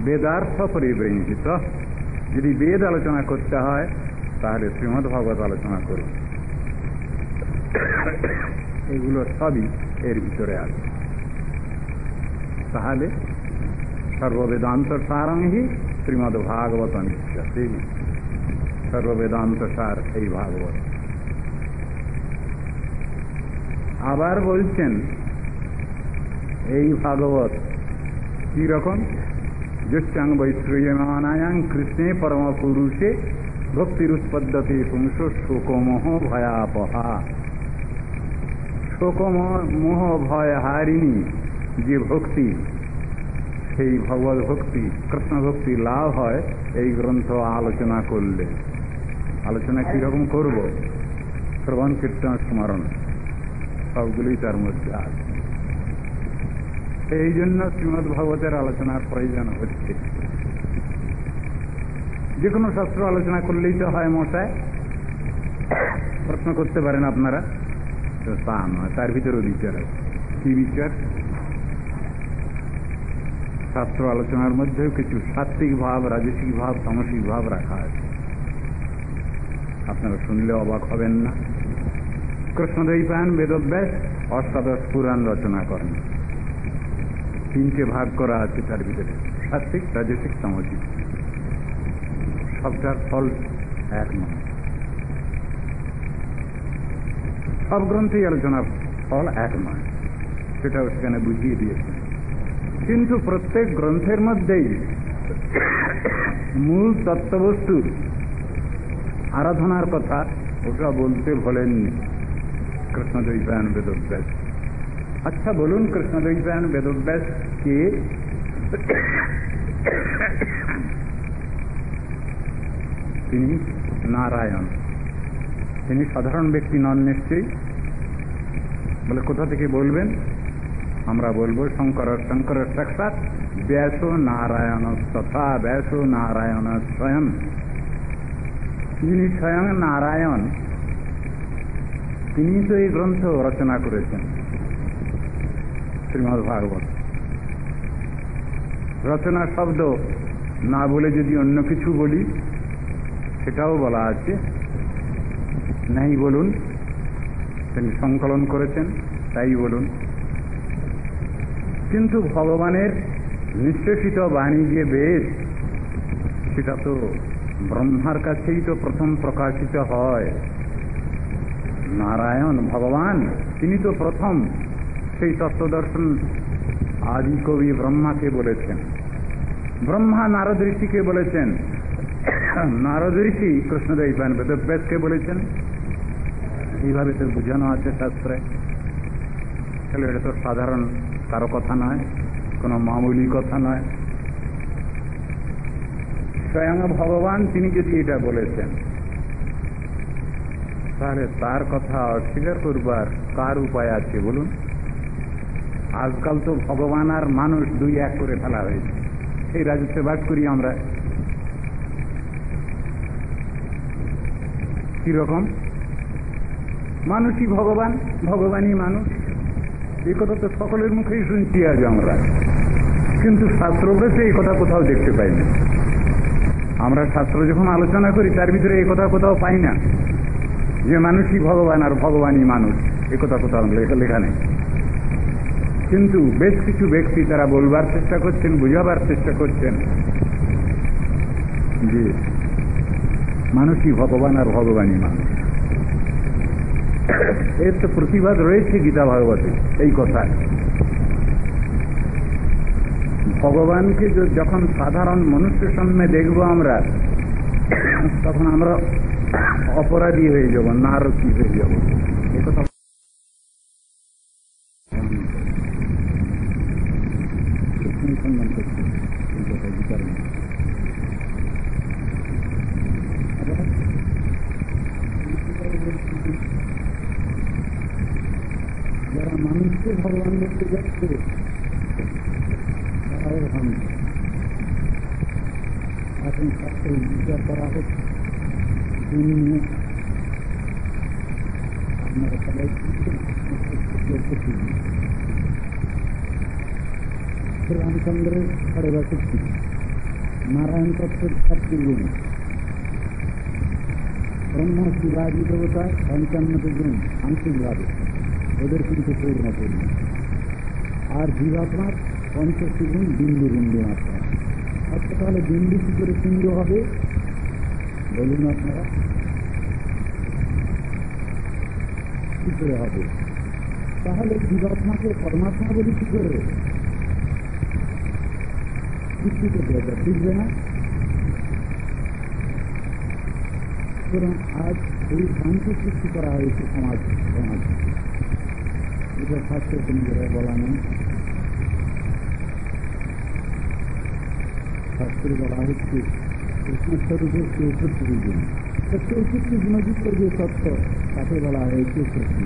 বেদার্থ পরিবৃঞ্জিত যদি বেদ আলোচনা করতে হয়, তাহলে শ্রীমদ ভাগবত আলোচনা করুন। এগুলো সবই এর ভিতরে আছে। তাহলে সর্ববেদান্ত সারংহি শ্রীমদ ভাগবত নিশ্চতে সর্ববেদান্ত সার এই ভাগবত আবার বলছেন এই ভাগবত কি রকম যশ্চাং বৈশ্রীয়মানায়াং কৃষ্ণে পরম পুরুষে ভক্তিরুৎপদ্যতে পুংস শোকমোহ ভয়াপহা শোকমোহ ভয় হারিণী যে ভক্তি সেই ভগবত ভক্তি, কৃষ্ণ ভক্তি লাভ হয়, এই গ্রন্থ আলোচনা করলে। আলোচনা কীরকম করব? শ্রবণ, কীর্তন, স্মরণ, সবগুলোই তার মধ্যে আছে। এই জন্য শ্রীমদ ভগবতের আলোচনার প্রয়োজন হচ্ছে। যে কোনো শাস্ত্র আলোচনা করলেই তো হয় মশায় প্রশ্ন করতে পারেন আপনারা? তো তা নয়, তার ভিতরেও বিচার আছে। কি বিচার? শাস্ত্র আলোচনার মধ্যেও কিছু সাত্বিক ভাব রাজসিক ভাব তামসিক ভাব রাখা আছে। আপনারা শুনলে অবাক হবেন না। কৃষ্ণদেবী পান বেদব্যাস অষ্টাদশ পুরাণ রচনা করেন। তিনটে ভাগ করা আছে তার ভিতরে সাত্বিক রাজসিক তামসিক সবটার ফল এক নয়। সব গ্রন্থেই আলোচনার ফল এক নয়। সেটাও সেখানে বুঝিয়ে দিয়েছেন। কিন্তু প্রত্যেক গ্রন্থের মধ্যেই মূল তত্ত্ববস্তুর আরাধনার কথা ওটা বলতে ভোলেননি কৃষ্ণদ্বৈপায়ন বেদব্যাস। আচ্ছা বলুন কৃষ্ণদ্বৈপায়ন বেদব্যাস কে? তিনি নারায়ণ। তিনি সাধারণ ব্যক্তি নন নিশ্চয়ই? বলে কোথা থেকে বলবেন? আমরা বলব শঙ্কর শঙ্কর সাক্ষাৎ। ব্যাস নারায়ণ তথা ব্যাস নারায়ণ স্বয়ং। যিনি স্বয়ং নারায়ণ, তিনি তো এই গ্রন্থ রচনা করেছেন। শ্রীমদ ভাগবত। রচনা শব্দ না বলে যদি অন্য কিছু বলি, সেটাও বলা আছে। নাই বলুন, তিনি সংকলন করেছেন, তাই বলুন। কিন্তু ভগবানের নিঃশেষিত বাণী যে বেদ, সেটা তো ব্রহ্মার কাছেই তো প্রথম প্রকাশিত হয়। নারায়ণ ভগবান, তিনি তো প্রথম সেই তত্ত্বদর্শন আদি কবি ব্রহ্মাকে বলেছেন। ব্রহ্মা নারদ ঋষিকে বলেছেন। নারদ ঋষি কৃষ্ণদেব পান বেদব্যাসকে বলেছেন। এইভাবে তো বোঝানো আছে শাস্ত্রে। তাহলে এটা তো সাধারণ কারও কথা নয়, কোনো মামুলি কথা নয়। স্বয়ং ভগবান তিনি যদি এটা বলেছেন, তাহলে তার কথা অস্বীকার করবার কার উপায় আছে বলুন? আজকাল তো ভগবান আর মানুষ দুই এক করে ফেলা হয়েছে। সেই রাজত্বে বাস করি আমরা। কীরকম মানুষই ভগবান, ভগবানই মানুষ। এই কথা তো সকলের মুখেই শুনছি আজ আমরা। কিন্তু শাস্ত্রগ্রসে এই কথা কোথাও দেখতে পাই না। আমরা শাস্ত্র যখন আলোচনা করি, তার ভিতরে এই কথা কোথাও পাই না। যে মানুষই ভগবান আর ভগবানই মানুষ, এ কথা কোথাও লেখা নেই। কিন্তু বেশ কিছু ব্যক্তি তারা বলবার চেষ্টা করছেন, বুঝাবার চেষ্টা করছেন যে মানুষই ভগবান আর ভগবানই মানুষ। এর তো প্রতিবাদ রয়েছে গীতা ভাগবতে এই কথায়। ভগবানকে যখন সাধারণ মনুষ্যের সামনে দেখব আমরা, তখন আমরা অপরাধী হয়ে যাব, নারকী হয়ে যাব। এ অনুসন্ধান করছে এই কথা বিচার যারা মানুষকে ভগবান দেখতে যাচ্ছে তারাও ভাঙ এখন শাস্ত্রে বিচার করা হচ্ছে নিয়ে আপনারা সবাই রামচন্দ্রের সাড়ে বাষট্টি নারায়ণ তত্ত্বের সাতটি গুণ ব্রহ্ম শিবাজি দেবতা পঞ্চান্নটি গুণ আংশিকভাবে। ওদের কিন্তু পূর্ণ পূর্ণ। আর জীবাত্মার পঞ্চাশটি গুণ বিন্দু বিন্দু মাত্রা। আচ্ছা তাহলে বিন্দু কি করে পিণ্ড হবে? বলুন আপনারা। কি করে হবে? তাহলে জীবাত্মাকে পরমাত্মা বলি কি করে সৃষ্টি করতে হবে বুঝবে না? সুতরাং আজ এই ভ্রান্তি সৃষ্টি করা হয়েছে সমাজ সমাজ। এটা শাস্ত্রের কোনো জায়গায় বলা নেই। শাস্ত্রে বলা হচ্ছে কৃষ্ণস্বরূপের চৌষট্টি গুণ চৌষট্টি গুণযুক্ত যে তত্ত্ব তাকে বলা হয়েছে সত্যি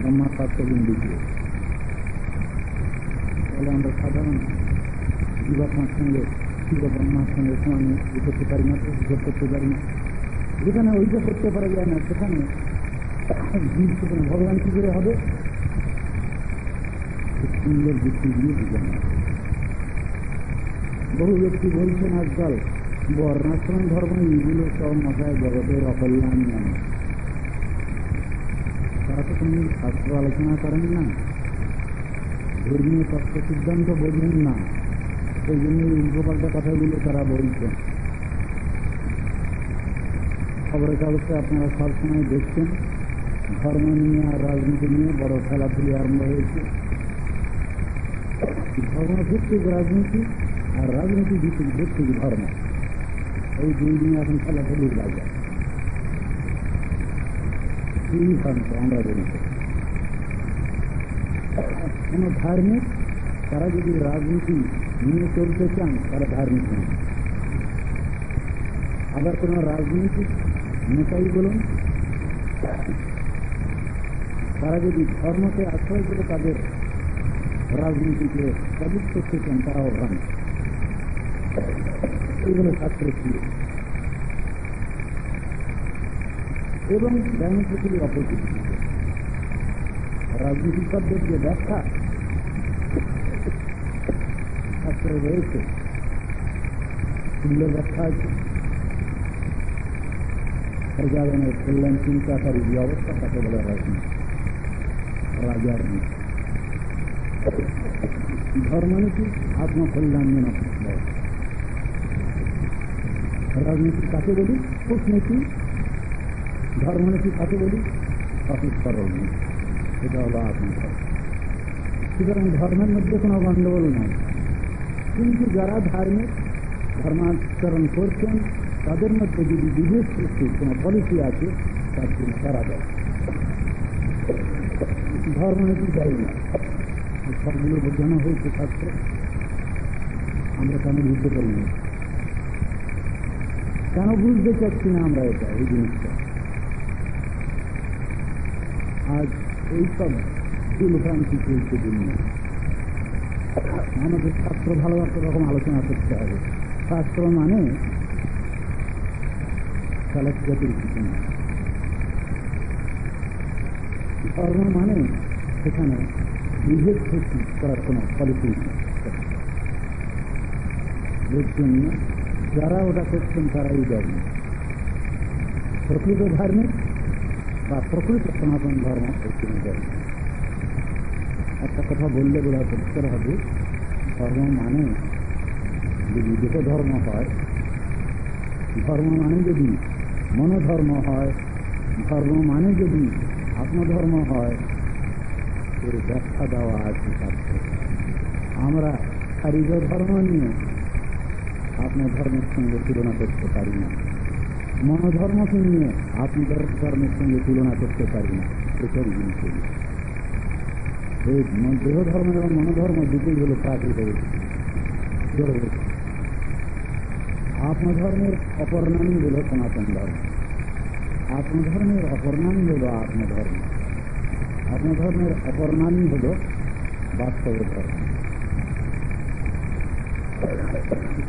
ব্রহ্মার সাতটা গুণ তাহলে আমরা সাধারণ জীবাত্মার সঙ্গে শিব ব্রহ্মার সঙ্গে সমান ই করতে পারি না করতে পারি না। যেখানে ওইটা করতে পারা যায় না, সেখানে সেখানে ভগবান কি করে হবে? সুন্দর যুক্তি দিয়ে বুঝানো বহু ব্যক্তি বলছেন আজকাল, বর্ণাশ্রম ধর্ম এইগুলো সব মাথায় জগতের অকল্যাণ জানে কোনো শাস্ত্র আলোচনা করেন না, ধর্মীয় তত্ত্ব সিদ্ধান্ত বোঝেন না সেই জন্য উল্টোপাল্টা কথাগুলো তারা বলছেন। খবরের কাগজে আপনারা সবসময় দেখছেন, ধর্ম নিয়ে আর রাজনীতি নিয়ে বড় খেলাধুলি আরম্ভ হয়েছে। ধর্ম ধর্মভিত্তিক রাজনীতি আর রাজনীতি ভিত্তিক ভিত্তিক ধর্ম। এই দুই দিন এখন খেলাধুলির বাজার। ভ্রান্ত আমরা বলি কোন ধার্মিক তারা যদি রাজনীতি নিয়ে চলতে চান, তারা ধার্মিক নয় আবার কোন রাজনীতিক নেতাই বলুন তারা যদি ধর্মকে আশ্রয় করে তাদের রাজনীতিকে সবুজ করতে চান, তারাও ভ্রান্ত এগুলো শাস্ত্রে ছিল এবং ডেমোক্রেসির অপোজিট। রাজনীতি শব্দের যে ব্যাখ্যা শাস্ত্রে রয়েছে। সুন্দর ব্যাখ্যা আছে। প্রজাগণের কল্যাণ চিন্তাকারী যে অবস্থা, তাকে বলে রাজনীতি রাজার নীতি। ধর্মনীতি আত্মকল্যাণজনক রাজনীতি কাকে বলি? কূটনীতি ধর্মনীতি কাকে বলি? নীতি এটা হলো আপনার ধর্ম। সুতরাং ধর্মের মধ্যে কোনো গণ্ডগোল নয় কিন্তু যারা ধার্মিক, ধর্মাচরণ করছেন, তাদের মধ্যে যদি বিদেশ সৃষ্টির কোনো পলিসি আছে, তার জন্য তারা দেয়। ধর্মনীতি দেয় না? সবগুলো বোঝানো হয়েছে শাস্ত্রে আমরা কেন বুঝতে পারি না? কেন বুঝতে চাচ্ছি না আমরা এটা, এই জিনিসটা? আজ এইসব ভুলভ্রান্তি চলছে দুনিয়া আমাদের শাস্ত্র ভালো একটা রকম আলোচনা করতে হবে। শাস্ত্র মানে কিছু ধর্ম মানে সেখানে নিজের সৃষ্টি করার কোনো পলিসি এর জন্য যারা ওটা করছেন তারাই ধর্ম। প্রকৃত ধার্মিক বা প্রকৃত সনাতন ধর্ম হচ্ছে ধর্ম একটা কথা বললে বোধ পরিষ্কার হবে। ধর্ম মানে যদি দেহ ধর্ম হয়, ধর্ম মানে যদি মনোধর্ম হয়, ধর্ম মানে যদি আত্মধর্ম হয়, এর ব্যাখ্যা দেওয়া আছে আমরা কারিগর ধর্ম নিয়ে আত্মধর্মের সঙ্গে তুলনা করতে পারি না। মনোধর্মকে নিয়ে আত্মধর্মের সঙ্গে তুলনা করতে পারি না। এসব জিনিস এই দেহ ধর্ম এবং মনোধর্ম দুটোই হল জড়বস্তু আত্মধর্মের অপর নামই হল সনাতন ধর্ম। আত্মধর্মের অপর নামই হল আত্মধর্ম। আত্মধর্মের অপর নামই হল বাস্তব ধর্ম।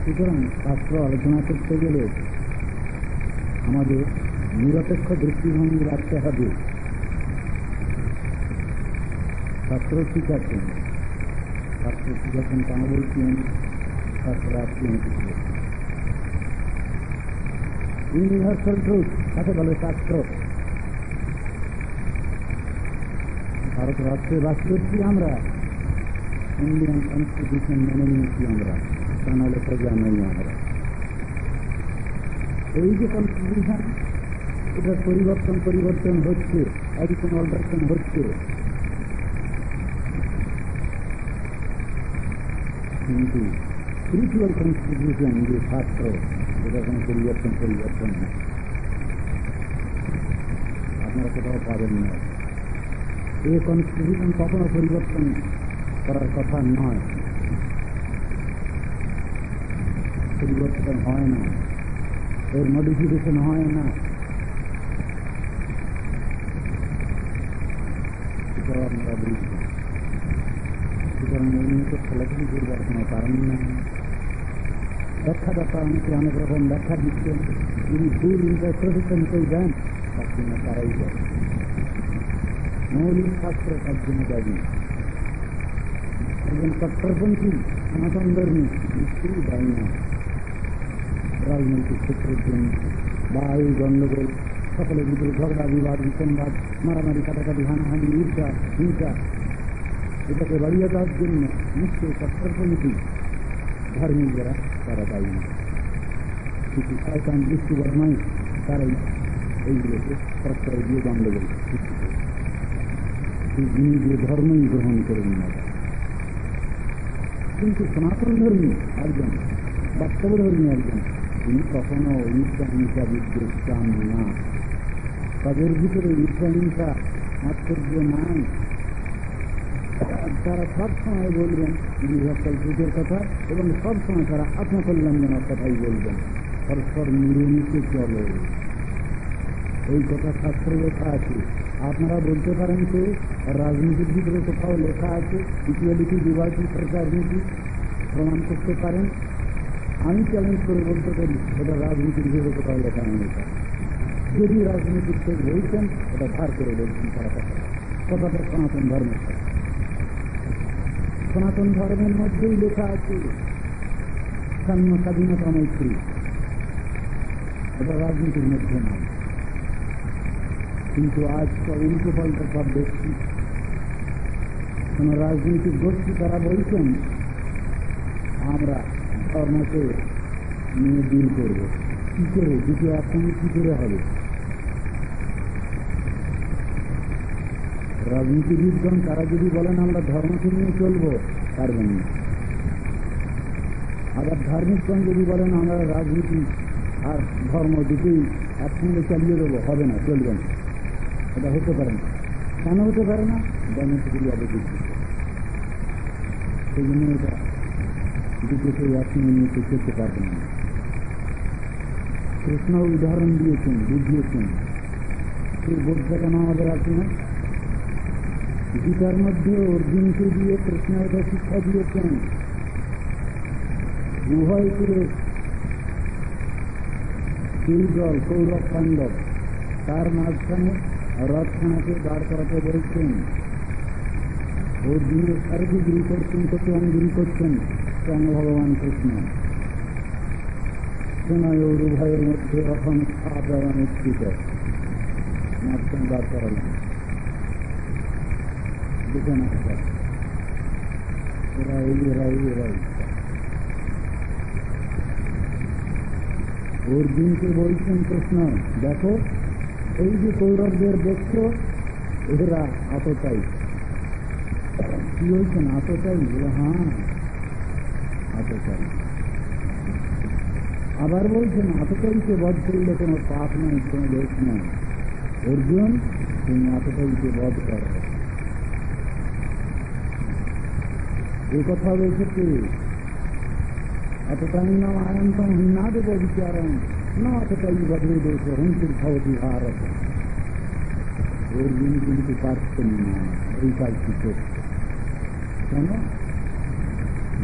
সুতরাং শাস্ত্র আলোচনা করতে গেলে আমাদের নিরপেক্ষ দৃষ্টিভঙ্গি রাখতে হবে। ছাত্র শাস্ত্র ঠিক আছেন কেন বলছেন আপনি ইউনিভার্সাল ট্রুথ, তাকে বলে শাস্ত্র ভারত রাষ্ট্রে বাস করছি আমরা, ইন্ডিয়ান কনস্টিটিউশন মেনে নিয়েছি আমরা। তা নাহলে প্রজা নই আমরা। এই যে কনস্টিটিউশন এটার পরিবর্তন পরিবর্তন হচ্ছে এডিশন অল্টারেশন হচ্ছে কিন্তু স্পিরিচুয়াল কনস্টিটিউশন যে শাস্ত্র এটা কোনো পরিবর্তন পরিবর্তন না আপনারা কোথাও পাবেন না এই কনস্টিটিউশন কখনো পরিবর্তন করার কথা নয় পরিবর্তন হয় না এর মডিফিকেশন হয় না। সুতরাং এই নিয়ে তো খেলাধুলি করবার কোনো কারণ নেই। ব্যাখ্যাদাতা অনেকে অনেক রকম ব্যাখ্যা দিচ্ছেন যিনি ভুল ইন্টারপ্রিটেশন কেউ দেন তার জন্য তারাই দেয় মৌলিক শাস্ত্র তার জন্য দেয়নি একজন কট্টরপন্থী সনাতন ধর্মী নিশ্চয়ই দেয় না। রাজনৈতিক ক্ষেত্রের জন্য বা এই গণ্ডগোল সকলের ভিতরে ঝগড়া, বিবাদ, বিসংবাদ, মারামারি, কাটাকাটি, হানাহানি ঈর্ষা হিংসা, এটাকে বাড়িয়ে দেওয়ার জন্য নিশ্চয়ই কট্টরপন্থী ধার্মিক যারা তারা দায়ী না। কিছু শয়তান দৃষ্টি বর্মাই তারাই এইগুলোকে প্রশ্রয় দিয়ে গণ্ডগোল সৃষ্টি করে। যে ধর্মই গ্রহণ করেন না। কিন্তু সনাতন ধর্মী একজন, বাস্তব ধর্মী একজন তিনি কখনো ঈর্ষা হিংসা চান না। তাদের ভিতরে ঈর্ষা হিংসা মাৎসর্য নাই। তারা সব সময় বলবেন ইউনিভার্সাল ট্রুথের কথা, এবং সব সময় তারা আত্মকল্যাণজনক কথাই বলবেন, পরস্পর মিলেমিশে চলে। এই কথা শাস্ত্রে লেখা আছে। আপনারা বলতে পারেন যে, রাজনীতির ভিতরে কোথাও লেখা আছে ইকুয়ালিটি ডিভাইসি রাজনীতি প্রমাণ করতে পারেন। আমি চ্যালেঞ্জ করে বলতে পারি? এটা রাজনীতির ভিতরে কোথাও লেখা নেই যদি রাজনীতির থেকে বলছেন এটা ধার করে বলছেন তারা কথা। কথাটা সনাতন ধর্মের সনাতন ধর্মের মধ্যেই লেখা আছে, সাম্য স্বাধীনতা মৈত্রী। এটা রাজনীতির মধ্যে নয়। কিন্তু আজ উল্টো পাল্টা সব দেখছি। কোন রাজনৈতিক গোষ্ঠী তারা বলছেন, আমরা ধর্মকে নিয়ে ডিল করব। কি করে? দুটো একসঙ্গে কি করে হবে? রাজনীতিবিদগণ, তারা যদি বলেন, আমরা ধর্মকে নিয়ে চলবো পারবেন না। আবার ধার্মিকগণ যদি বলেন, আমরা রাজনীতি আর ধর্ম দুটোই একসঙ্গে চালিয়ে দেবো, হবে না, চলবে না। এটা হতে পারে না। কেন হতে পারে না? ডেমোক্রেটিক অবস্থিত সেই জন্য এটা দুটোকে একসঙ্গে নিয়ে তো চলতে পারবে না কৃষ্ণ উদাহরণ দিয়েছেন বুঝিয়েছেন সেই বোধটা কেন আমাদের আছে না গীতার মধ্যে অর্জুনকে দিয়ে কৃষ্ণ এটা শিক্ষা দিয়েছেন উভয় করে দল কৌরব পাণ্ডব তার মাঝখানে রথখানাকে দাঁড় করাতে বলছেন অর্জুনের সারকে গিরি করছেন কত অঙ্গিরি করছেন স্বয়ং ভগবান কৃষ্ণ সেনায় ওর উভয়ের মধ্যে এরা এই এরা এই অর্জুনকে বলছেন কৃষ্ণ, দেখো, এই যে কৌরবদের দেখছ এরা আততাই কি বলছেন? আততাই বলে হাতে চলে আবার বলছেন আতকারীকে বধ করলে কোনো পাপ নেই কোনো দোষ নেই অর্জুন তুমি আতকারীকে বধ করো এ কথা রয়েছে কি অতকারী নাম আয়ন্তম হিন্না দেব বিচারণ না অতকারী বধু দোষ হংসুর ভবতি ভারত অর্জুন কিন্তু পারছেন না এই কাজটি করছে কেন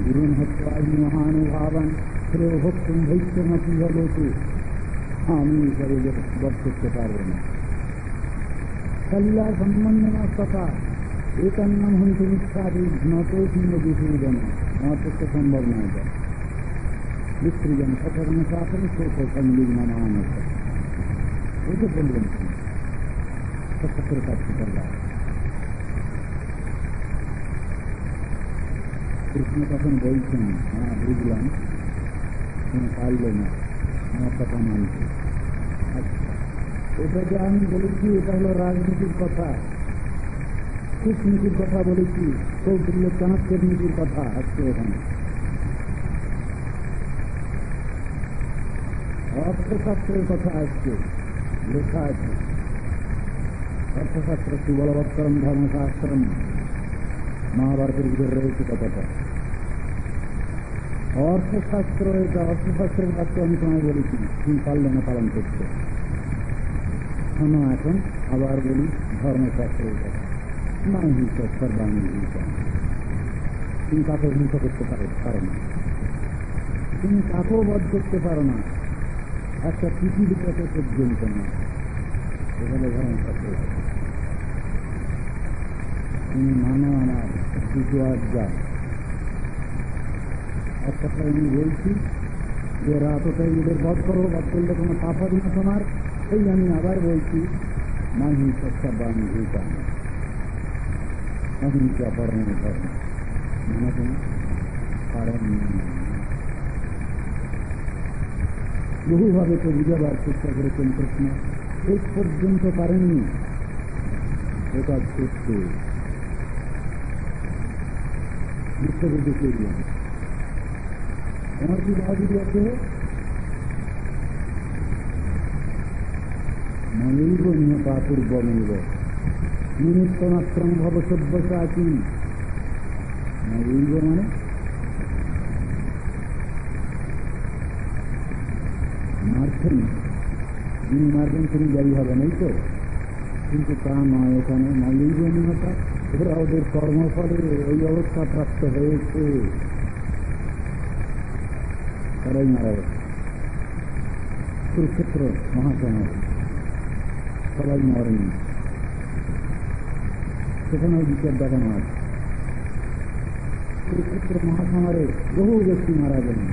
গুরুন হত্যাদি মহানুভাবান শ্রেয় ভক্তুম ভৈষ্যমতি হলোতু আমি এসবে বধ করতে পারব না কল্লা সম্বন্ধ কথা একান্নাম হইতে মিথ্যাদি নত কিংবা দুষুদন আমার পক্ষে সম্ভব নয় এটা বিস্ত্রীজন সকল শাসন শোক সংগীত নানান এটা বলবেন সত্যের কাছে করবা কৃষ্ণ তখন বলছেন হ্যাঁ বুঝলাম। তুমি পারলে না। আমার কথা মানছে। আচ্ছা এটা যে আমি বলেছি, এটা হলো রাজনীতির কথা। কূটনীতির কথা বলেছি কৌটিল্য চাণক্যের নীতির কথা আজকে এখানে। অর্থশাস্ত্রের কথা আসছে লেখা আছে। অর্থশাস্ত্র সুবলবৎকরম ধর্মশাস্ত্রম মহাভারতের ভিতরে রয়েছে কথাটা। অর্থশাস্ত্র এটা অর্থশাস্ত্রের বাক্য আমি তোমায় বলেছি। তুমি পারলে না, পালন করতে। শোনো এখন, আবার বলি ধর্মশাস্ত্রের কথা না হিংসা সর্বাঙ্গী হিংসা। তুমি কাকেও হিংসা করতে পারো পারো না। তুমি কাকেও বধ করতে পারো না। একটা পৃথিবীর কাছে পর্যন্ত না। এখানে ধর্মশাস্ত্র তুমি মানো আমার দুটো আজ্ঞা। এক কথা আমি বলছি যে রাতটাই এদের বধ করো করলে কোনো না তোমার। এই আমি আবার বলছি হিংসা অহিংসা পরম বহুভাবে তো বুঝাবার চেষ্টা করেছেন কৃষ্ণ। শেষ পর্যন্ত পারেননি। এটা বিশ্বকে দেখিয়ে আমার কি বাহাদুরি আছে মনৈব নিহতা পূর্বমেব নিমিত্ত মাত্রম ভব সভ্যসাচী মনৈব মানে মারছেন যিনি মারবেন তিনি দায়ী হবেন এই তো কিন্তু তা নয় এখানে মৌলিক নিহতা ওরা ওদের কর্মফলে ওই অবস্থা প্রাপ্ত হয়েছে তারাই মারা গেছে কুরুক্ষেত্র মহাসমাজ সবাই মরেনি সেখানে বিচার দেখানো আছে কুরুক্ষেত্র মহাসমারে বহু ব্যক্তি মারা গেলেন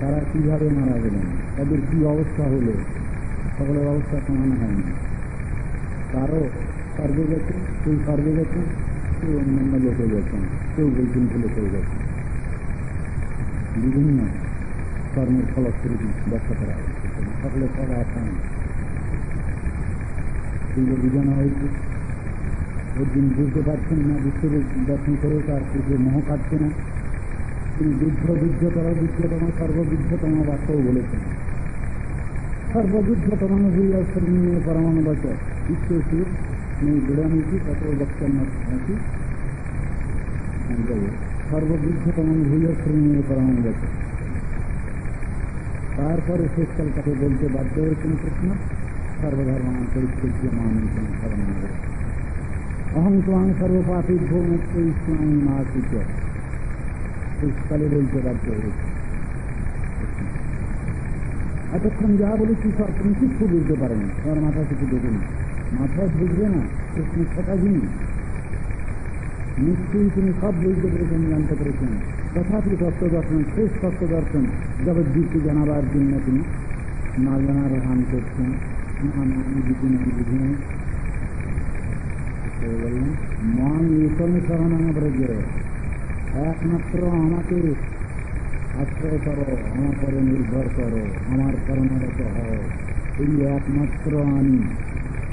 তারা কীভাবে মারা গেলেন তাদের কি অবস্থা হলো সকলের অবস্থা সমান হয়নি কারও স্বর্গে গেছে কেউ স্বর্গে গেছে কেউ অন্যান্য লোকে গেছেন কেউ বৈকুণ্ঠ লোকে গেছে বিভিন্ন কর্মের ফলশ্রুতি ব্যাখ্যা করা হয়েছে। সকলের সব আসান এগুলো বোঝানো হয়েছে অর্জুন বুঝতে পারছেন না বিশ্বের দর্শন করে তার পুজো মোহ কাটছে না। তিনি যুদ্ধ যুদ্ধতর যুদ্ধতম সর্বযুদ্ধতম বাক্যও বলেছেন। সর্বযুদ্ধতম ভূয়শ্রমীয় পরমাণু বচ বিশ্বশিব নেই বিড়ামিছি তত বক্তব্য আছে সর্বযুদ্ধতম ভূয়শ্রমীয় পরমাণু বচ তারপরে শেষকাল তাকে বলতে বাধ্য হয়েছেন কৃষ্ণ সর্বধর্ম পরিস্থিতি মানুষ অহং তোমাং সর্বপাপিভ্য মুক্ত ইসলামী মাসিত শেষকালে বলতে বাধ্য হয়েছে এতক্ষণ যা বলেছি সব তুমি কিছু বুঝতে পারেনি। তোমার মাথা কিছু দেখেনি মাথা বুঝবে না? কৃষ্ণ জিনিস নিশ্চয়ই তিনি সব বুঝতে পেরেছেন জানতে পেরেছেন। তথাপি তত্ত্ব দর্শন শেষ তত্ত্ব দর্শন যুক্তি জানাবার জন্য তিনি না জানার হান করছেন বললেন? মহান ঈশ্বর শরণাঙ্গ একমাত্র আমাকে আশ্রয় করো, আমার উপরে নির্ভর করো, আমার কর্মরত হও। এই একমাত্র আমি।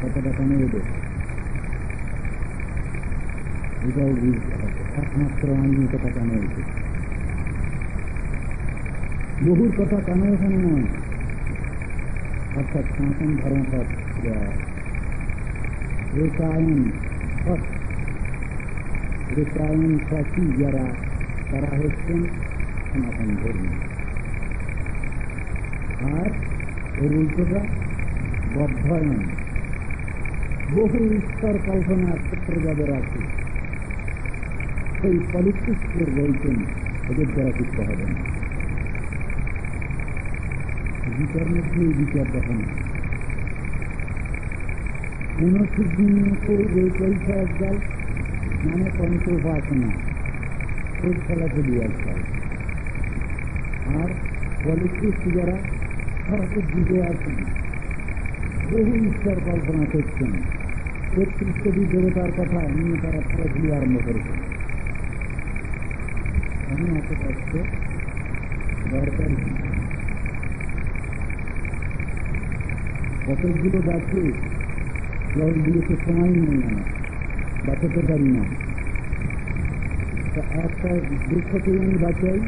কতটা কেন দেব এটাও বুঝতে হবে একমাত্র এসে বহুর কথা কেন এখানে নয় অর্থাৎ সনাতন ধর্মপথ রেসায়ন পথ রেসায়ন সাথী যারা তারা হচ্ছেন সনাতন ধর্ম আর এর উল্টোটা বদ্ধায়ন বহু ঈশ্বর কল্পনা ক্ষেত্র যাদের আছে। সেই পলিটিক্সের বলছেন এদের দ্বারা কিছু হবে না। বিচার মধ্যে এই বিচার দেখেন। মনসিদ্ধিকে যে পয়সা একদল মানে পঞ্চ উপাসনা সেই খেলা একদল আর পলিটিক্স যারা ভারতের দিকে আছেন বহু ঈশ্বর কল্পনা করছেন। তেত্রিশ কোটি দেবতার কথা নিয়ে তারা ফেরাফুলি আরম্ভ করেছেন আমি এত কষ্ট দরকার কতকগুলো গাছে জল দিয়েছে সময় নেই আমার বাঁচাতে পারি না তা একটা বৃক্ষকে আমি বাঁচাই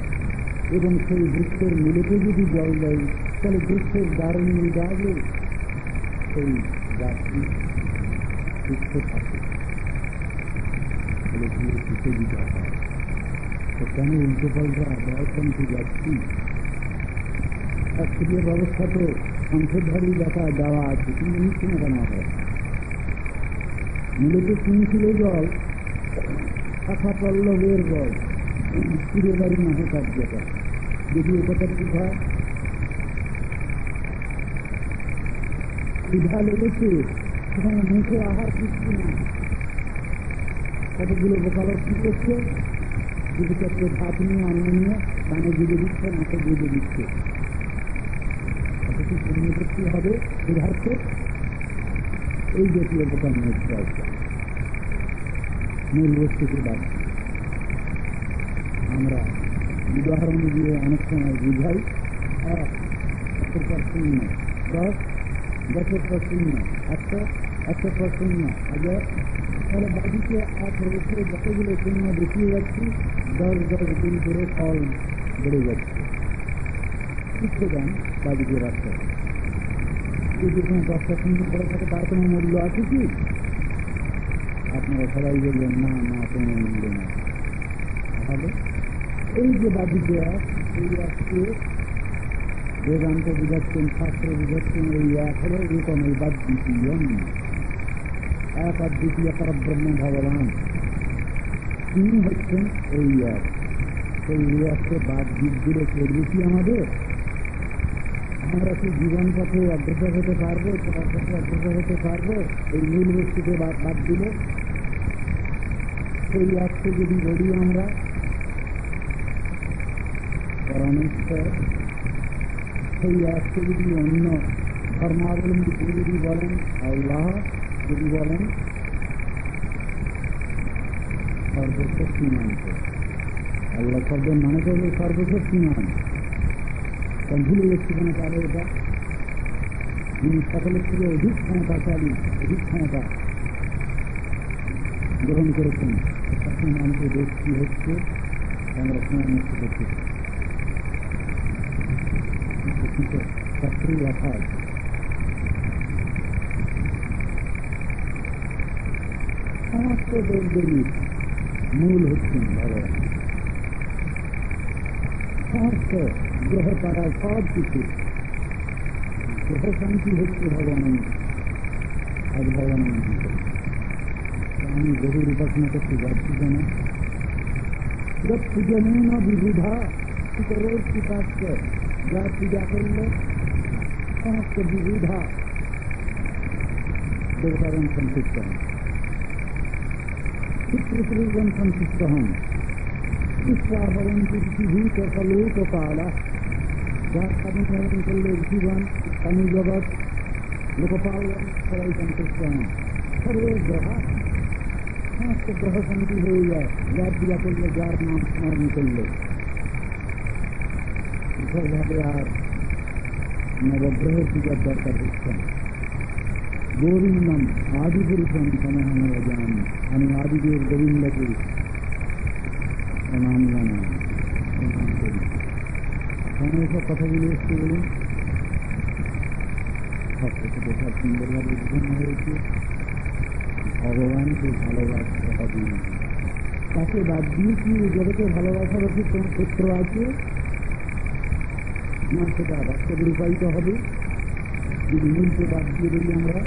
এবং সেই বৃক্ষের মূলতে যদি জল দেয় তাহলে বৃক্ষের দারুণ নিয়ে যাবে সেই গাছটি সুস্থ থাকে বলে দিয়ে সুখে দিতে হয় তো কেন উল্টো পাল্টা বয়সন্তি যাচ্ছি। শাস্ত্রীয় ব্যবস্থা তো সংসদধারী দেখা দেওয়া আছে, কিন্তু নিচ্ছে না কেন হয় মূলত শুনছিল জল শাখা পল্লবের ফিরে বাড়ি মাহে কার্যটা যদি একথা ঠিক হয়? ক্ষুধা লেগেছে, সেখানে মুখে আহার দিচ্ছি না কতগুলো বোকালো কি করছে? চারটে ভাত নিয়ে অন্য নিয়ে কানে গুঁজে দিচ্ছে মাথে গুঁজে দিচ্ছে। অথচ পূর্ণবর্তী হবে ক্ষুধার্থ এই জাতীয় মধ্যে আছে মূল বস্তুকে বাদ আমরা উদাহরণ দিয়ে অনেক সময় বুঝাই এক একশো শূন্য। দশ দশের শূন্য। একশো একশো শূন্য। হাজার তাহলে বাড়িতে এক রেখে যতগুলো শূন্য দেখিয়ে যাচ্ছি দশ দশ করে ফল বেড়ে যাচ্ছে শিখতে দেন বাড়িতে রাখতে যদি কোনো দশটা শূন্য করে থাকে তার কোনো মূল্য আছে কি? আপনারা সবাই বলবেন না না, কোনো মূল্য না তাহলে এই যে বাদিকে এই আজকে বেদান্ত বুঝাচ্ছেন শাস্ত্র বুঝাচ্ছেন এই এক হলো এরকম এই বাদ দ্বিতীয় এক আর দ্বিতীয় পরব্রহ্ম ভগবান। তিনি হচ্ছেন এই এক সেই এককে বাদ দিকগুলো করবে কি আমাদের? আমরা কি জীবন পথে অগ্রসর হতে পারব পথে অগ্রসর হতে পারব, এই মূল বস্তুকে বাদ দিলে। সেই এককে যদি বলি আমরা, পরমেশ্বর, সেই এককে যদি অন্য ধর্মাবলম্বী যদি বলেন, আল্লাহ যদি বলেন সর্বশক্তিমান আল্লাহ শব্দের মানে করবে সর্বশক্তিমান কারণ ভুলে যাচ্ছি কেন তাহলে এটা যিনি সকলের থেকে অধিক ক্ষমতাশালী অধিক ক্ষমতা গ্রহণ করেছেন এখন আমাদের দেশ কি হচ্ছে আমরা মুক্ত করতে শাস্ত্রী লেখা আছে সমস্ত দেবদেবীর মূল হচ্ছেন ভগবান সমস্ত গ্রহ তারা সব কিছু গ্রহ শান্তি হচ্ছে ভগবান আজ ভগবান আমি বহুর উপাসনা করতে যাচ্ছি কেন পূজনীন বিবিধা সুতরের পিতাশ্চ যা পূজা করলে সমস্ত বিবিধা দেবতাগণ সন্তুষ্ট হন পিতৃশ্রীগণ সন্তুষ্ট হন পুষ্পাভবন্তী পৃথিবীত কলোক কালা যার স্বামী ভবন করলে ঋষিগণ স্বামী জগৎ লোকপালগণ সবাই সন্তুষ্ট হন সর্বে গ্রহা সমস্ত গ্রহ শান্তি হয়ে যায় যার পূজা করলে যার নাম স্মরণ করলে বিশালভাবে আর নবগ্রহের পূজার দরকার হচ্ছে না আদি পুরুষম সময় জানি আমি আদিদেব গোবিন্দকে প্রণাম জানাই প্রণাম করি কেন বলুন সব সুন্দরভাবে হয়েছে ভগবানকে ভালোবাসতে হবে তাকে বাদ দিয়ে কি জগতে ভালোবাসার কি কোন ক্ষেত্র আছে না সেটা বাস্তবে রূপায়িত হবে যদি মূলকে বাদ দিয়ে আমরা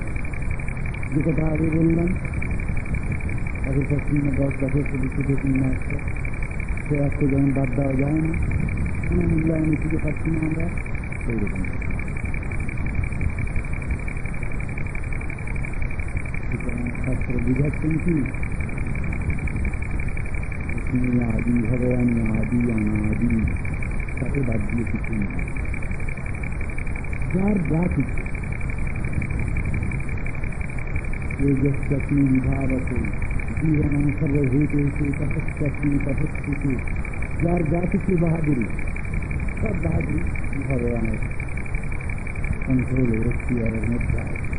যে আগে বললাম তাদের পশ্চিমে দশ বছর শুধু শুধু তিন মাস সে আজকে যেমন বাদ দেওয়া যায় না, কোনো মূল্যায়নে খুঁজে পাচ্ছি না আমরা। সেই রকম শাস্ত্র বুঝাচ্ছেন কি? আদি ভগবান আদি, অনাদি, তাকে বাদ দিয়ে কিছু নেই যার যা কিছু। तेजस्वी विभावते जीवन सर्वभूतेषु तपस्वी तपस्वी যার যা কিছু বাহাদুরি সব বাহাদুরি ভগবানের কন্ট্রোলে এখতিয়ারের মধ্যে আছে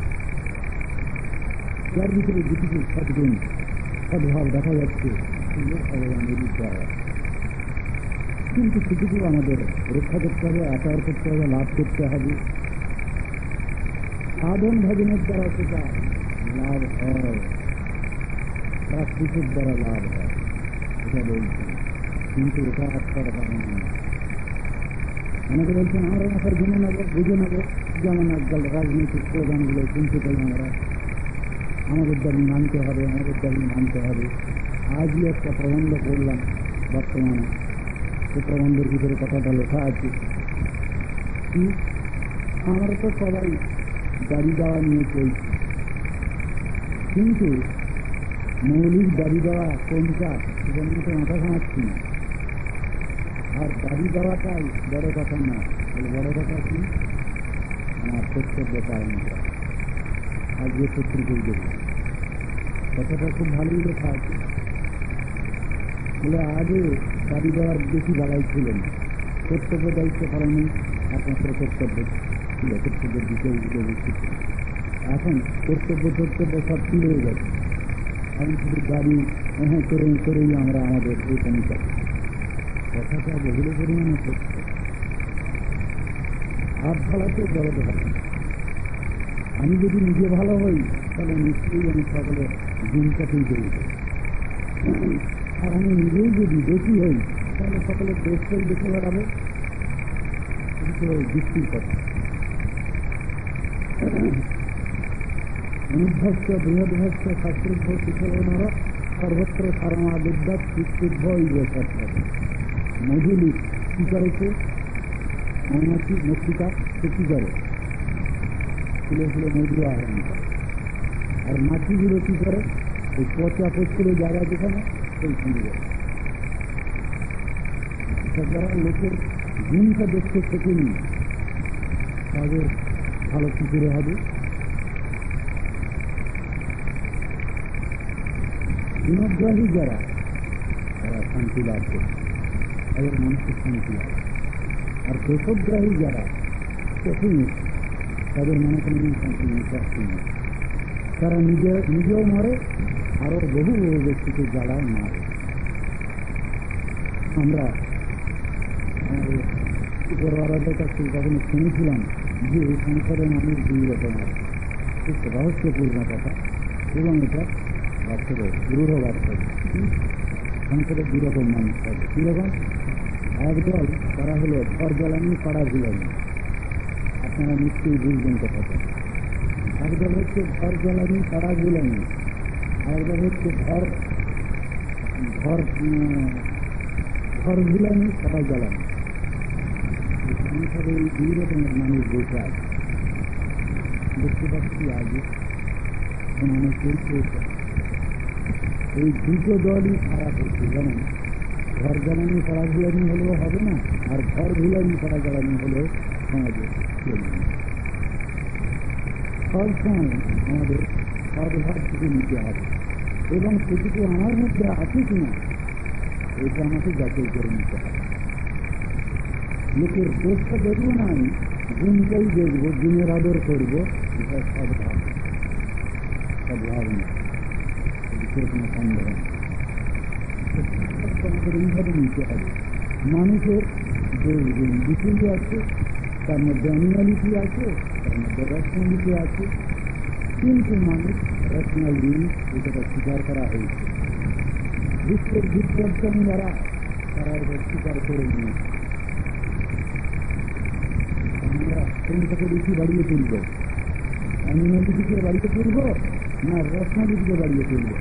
যার ভিতরে যে কিছু সদ্গুণ সদ্ভাব দেখা যাচ্ছে সেগুলো ভগবানের বিদ্যায় কিন্তু সেটুকু আমাদের রক্ষা করতে হবে আচার করতে হবে লাভ করতে হবে সাধন ভজনের দ্বারা সেটা লাভ হয়। প্রাকৃতিক দ্বারা লাভ হয়। এটা বলছেন কিন্তু এটা আত্মার কারণ অনেকে বলছেন, আমরা মাথার জেনে নেব বুঝে নেব যেমন একদল রাজনৈতিক স্লোগানগুলো শুনতে পাই আমরা। আমাদের দাবি মানতে হবে, আমাদের দাবি মানতে হবে। আজই একটা প্রবন্ধ করলাম বর্তমানে। সে প্রবন্ধের ভিতরে কথাটা লেখা আছে। কি? আমরা তো সবাই গাড়ি দেওয়া নিয়ে চলছি। কিন্তু মৌলিক দাবি দেওয়া কোনটা নিয়ে মাথা ঘামাচ্ছি না। আর দাবি দেওয়াটাই বড় কথা না বড় কথা কি? আমার কর্তব্য পালন করা। আজকে শত্রুকেই দেব কথাটা খুব ভালোই লেখা আছে। বলে আগে দাবি দেওয়ার বেশি বাড়াই ছিল না। কর্তব্য দায়িত্ব পালনে একমাত্র কর্তব্য ছিল, কর্তব্যের বেশি ছিল এখন কর্তব্য কর্তব্য সব হয়ে গেছে। এখন শুধু গাড়ি হ্যাঁ করে, করেই আমরা আমাদের এই কমিটা কথাটা বহুল পরিমাণে সত্য। হাত ভালাতে জড়াতে হবে আমি যদি নিজে ভালো হই, তাহলে নিশ্চয়ই আমি সকলের দিনটাতেই জড়িত আর আমি নিজেই যদি দোষী হই, তাহলে সকলের দেশটাই দেখে বেড়াবো। দৃষ্টির কথা। অনুভস্য বৃহদ্ভস্য শাস্ত্রুদ্ধ কুশলনর সর্বত্র সারমা বিদ্যাত বিশুদ্ধ ইবে সত্য মধুলি কি করেছে মৌমাছি মক্ষিকা সে কি করে ফুলে ফুলে মধু আহরণ করে আর মাছিগুলো কি করে ওই পচা পচকুলো জায়গা যেখানে সেই সঙ্গে যারা লোকের গুণটা দেখতে শেখেনি তাদের ভালো কি করে হবে গুণগ্রাহী যারা, তারা শান্তি লাভ করে। তাদের মানসিক শান্তি আর দেশগ্রাহী যারা কঠিন তাদের মনে কোনো শান্তি শাস্তি নেই। তারা নিজে, নিজেও মরে, আরও বহু বহু ব্যক্তিকে জ্বালায় মারে। আমরা আমাদের উপরওয়ালাদের কাছে কখনো শুনেছিলাম যে এই সংসারে মানুষ দুই রকম আছে। খুব রহস্যপূর্ণ কথা, এবং এটা বাস্তব দৃঢ় বাস্তব সংসারে দুই রকম মানুষ থাকে কীরকম একদল তারা হলো ঘর জ্বালানি পাড়া ঝুলানি আপনারা নিশ্চয়ই বুঝবেন কথাটা। একদল হচ্ছে ঘর জ্বালানি পাড়া ঝুলানি আরেকদল হচ্ছে ঘর ঘর ঘর ঝুলানি পাড়া জ্বালানি। সংসারে এই দুই রকমের মানুষ বসে আছে। দেখতে পাচ্ছি আগে। মানুষ চলছে এই দুটো দলই খারাপ হচ্ছে, জানেন? ঘর জ্বালানি পাড়া জ্বালানি হলেও হবে না, আর ঘর ঝুলানি পাড়া জ্বালানি হলেও সমাজে চলবে না। সবসময় আমাদের সদভাব থেকে নিতে হবে। এবং সেটুকু আমার মধ্যে আছে কিনা এটা আমাকে যাচাই করে নিতে হবে। লোকের দোষটা দেখব না আমি, গুণটাই দেখব, গুণের আদর করব, এটা সদ্ভাব সদ্ভাব না। কোনো সন্দেহ এইভাবে নিতে হবে মানুষের যে ডিসিপ্লি আছে তার মধ্যে অ্যানিমালিটি আছে তার মধ্যে রেশনালিটি আছে কিন্তু মানুষ রেশনাল জিনিস স্বীকার করা হয়েছে বিশ্বের বিজ্ঞান যারা তারা এটা স্বীকার করে নিয়েছে আমরা বেশি বাড়িয়ে তুলব অ্যানিমালিটিকে বাড়িয়ে তুলব না রেশনালিটিকে বাড়িয়ে তুলব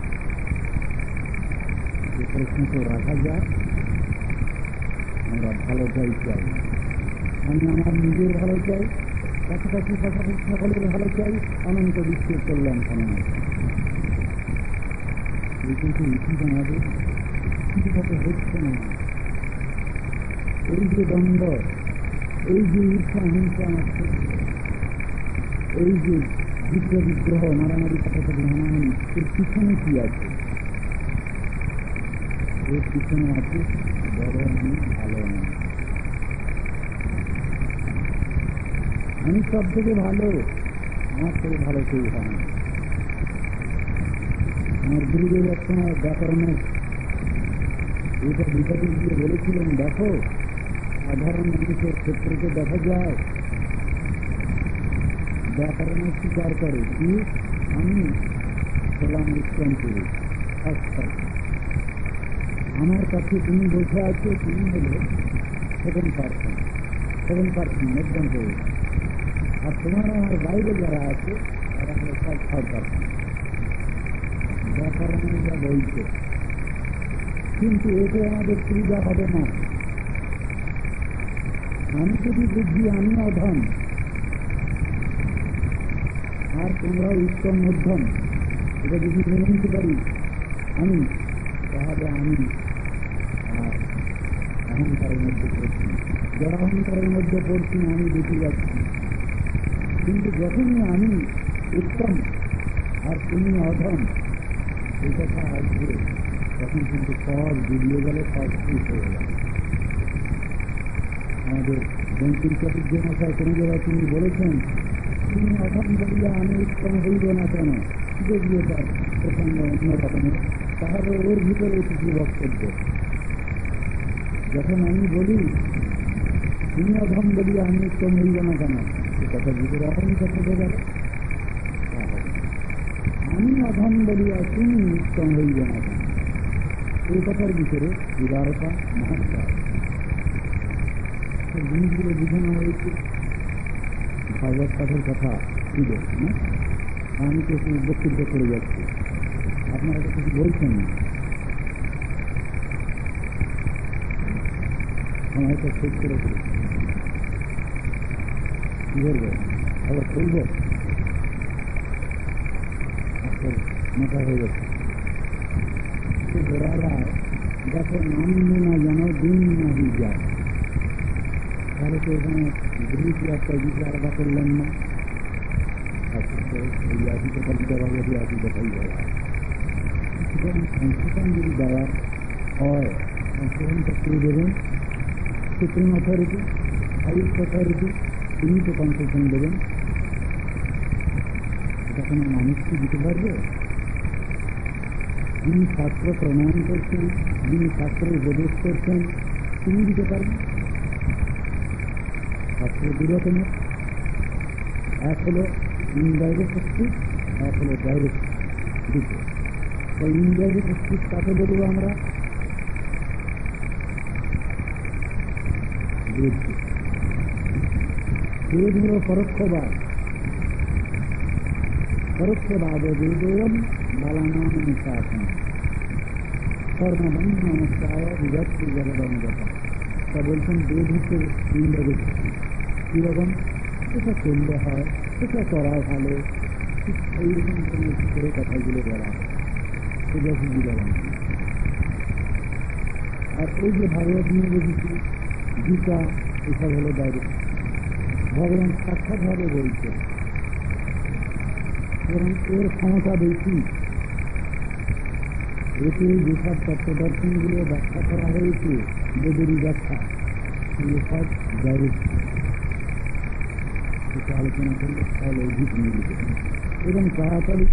প্রশ্ন তো রাখা যায় আমরা ভালো চাই চাই। আমি আমার নিজের ভালো চাই কাছাকাছি পাশাপাশি সকলের ভালো চাই, অনন্ত বিশ্বের কল্যাণ কামনা। কিন্তু উচিত আমাদের কিছু কথা হচ্ছে না। এই যে দ্বন্দ্ব, এই যে ঈর্ষা, হিংসা আমার এই যে বিদ্রোহ বিগ্রহ মারামারি কাটাকাটি হানাহানি এর পিছনে কি আছে? এর পিছনে আছে বড় ভালো আমি আমি সব থেকে ভালো আমার থেকে ভালো কেউ হয় না আমার গুরুদেব এক সময় ব্যাকরণের এটা বিপদে গিয়ে বলেছিলেন দেখো সাধারণ মানুষের ক্ষেত্রকে দেখা যায় ব্যাকরণের স্বীকার করে কি আমি হলাম উত্তম পুরুষ পার্সন আমার কাছে তুমি বসে আছো, তুমি হলে সেকেন্ড পার্সন সেকেন্ড পার্সন মধ্যম পুরুষ আর তোমার আমার বাইরে যারা আছে, তারা হলো সব থার্ড পার্সন ব্যাকরণে যা বলছে। কিন্তু এতে আমাদের সুবিধা হবে না। আমি যদি বুদ্ধি, আমি অধম। আর তোমরা উত্তম মধ্যম। এটা যদি মেনে নিতে পারি, আমি, তাহলে আমি অহংকারের মধ্যে পড়ছি যারা অহংকারের মধ্যে পড়ছি আমি বেঁচে যাচ্ছি কিন্তু যখনই আমি উত্তম আর তুমি অধম এই কথা আসবে তখন কিন্তু সব গুলিয়ে গেলে সব ঠিক হয়ে গেল আমাদের বঙ্কিম চতুর্থ মশাই কোনো জায়গায় তিনি বলেছেন তিনি অধম বলিয়া আমি উত্তম হইব না কেন যদিও তার প্রসঙ্গ অন্য রকমের তাহলে ওর ভিতরে কিছু বক্তব্য যখন আমি বলি তুমি অধম বলিয়া আমি উত্তম হইব না কেন? সে কথা ভিতরে অহংকার থেকে গেল তা হবে না। আমি অধম বলিয়া তুমি উত্তম হইব না কেন? এই কথার ভিতরে উদারতা মহাত্মা জিনিসগুলো বোঝানো হয়েছে ভাগবত পাঠের কথা ছিল আমি তো বক্তব্য করে যাচ্ছি। আপনারা তো কিছু বলছেন না। সময়টা শেষ করে ফেলেছি কি বলব আবার খুলবো আজকে মাথা হয়ে গেছে তো ঘোড়ারা দেখো নাম না যেন দিন না হয়ে যায় তাহলে তো এখানে গ্রিস একটা বিচার আলাদা করলেন না আচ্ছা তো এই আশি টাকা দিতে পারবে এই আশি টাকাই বলা সুতরাং সংশোধন যদি দেওয়ার হয় সংশোধনটা করে দেবেন সুপ্রিম অথরিটি হাইস্ট অথরিটি তিনি তো কনসেশন দেবেন। এটা কোনো মানুষ কি দিতে পারবে? যিনি শাস্ত্র প্রমাণ করছেন, যিনি শাস্ত্র উপদেশ করছেন, তিনি দিতে পারবেন। শাস্ত্র দু রকমের এক হলো ইনডাইরেক্ট স্পিচ এক হলো ডাইরেক্ট স্পিচ তো ইনডাইরেক্ট স্পিচ কাকে বলব আমরা? বেদ বেদ হলো পরোক্ষবাদ পরোক্ষবাদ বেদোয়ম বালানাম নিশাসন কর্মবন্ধ নমস্কার বিভক্তি জগদঙ্গতা তা বলছেন বেদ হচ্ছে ইন্দ্রজিৎ কীরকম? সেটা করলে হয়, সেটা করা ভালো। এইরকম কোনো করে কথাগুলো বলা হয়। সুবিধা আর এই যে ভাগবত নিয়ে বলেছি গীতা এসব হলো ডাইরেক্ট ভগবান সাক্ষাৎভাবে বলছে এবং এর ক্ষমতা বেশি। এতে যেসব তত্ত্বদর্শনগুলো ব্যাখ্যা করা হয়েছে বেদেরই ব্যাখ্যা, সেগুলো সব ডাইরেক্ট সেটা আলোচনা করলে তাহলে অধিক মিলবে। এবং তাড়াতাড়ি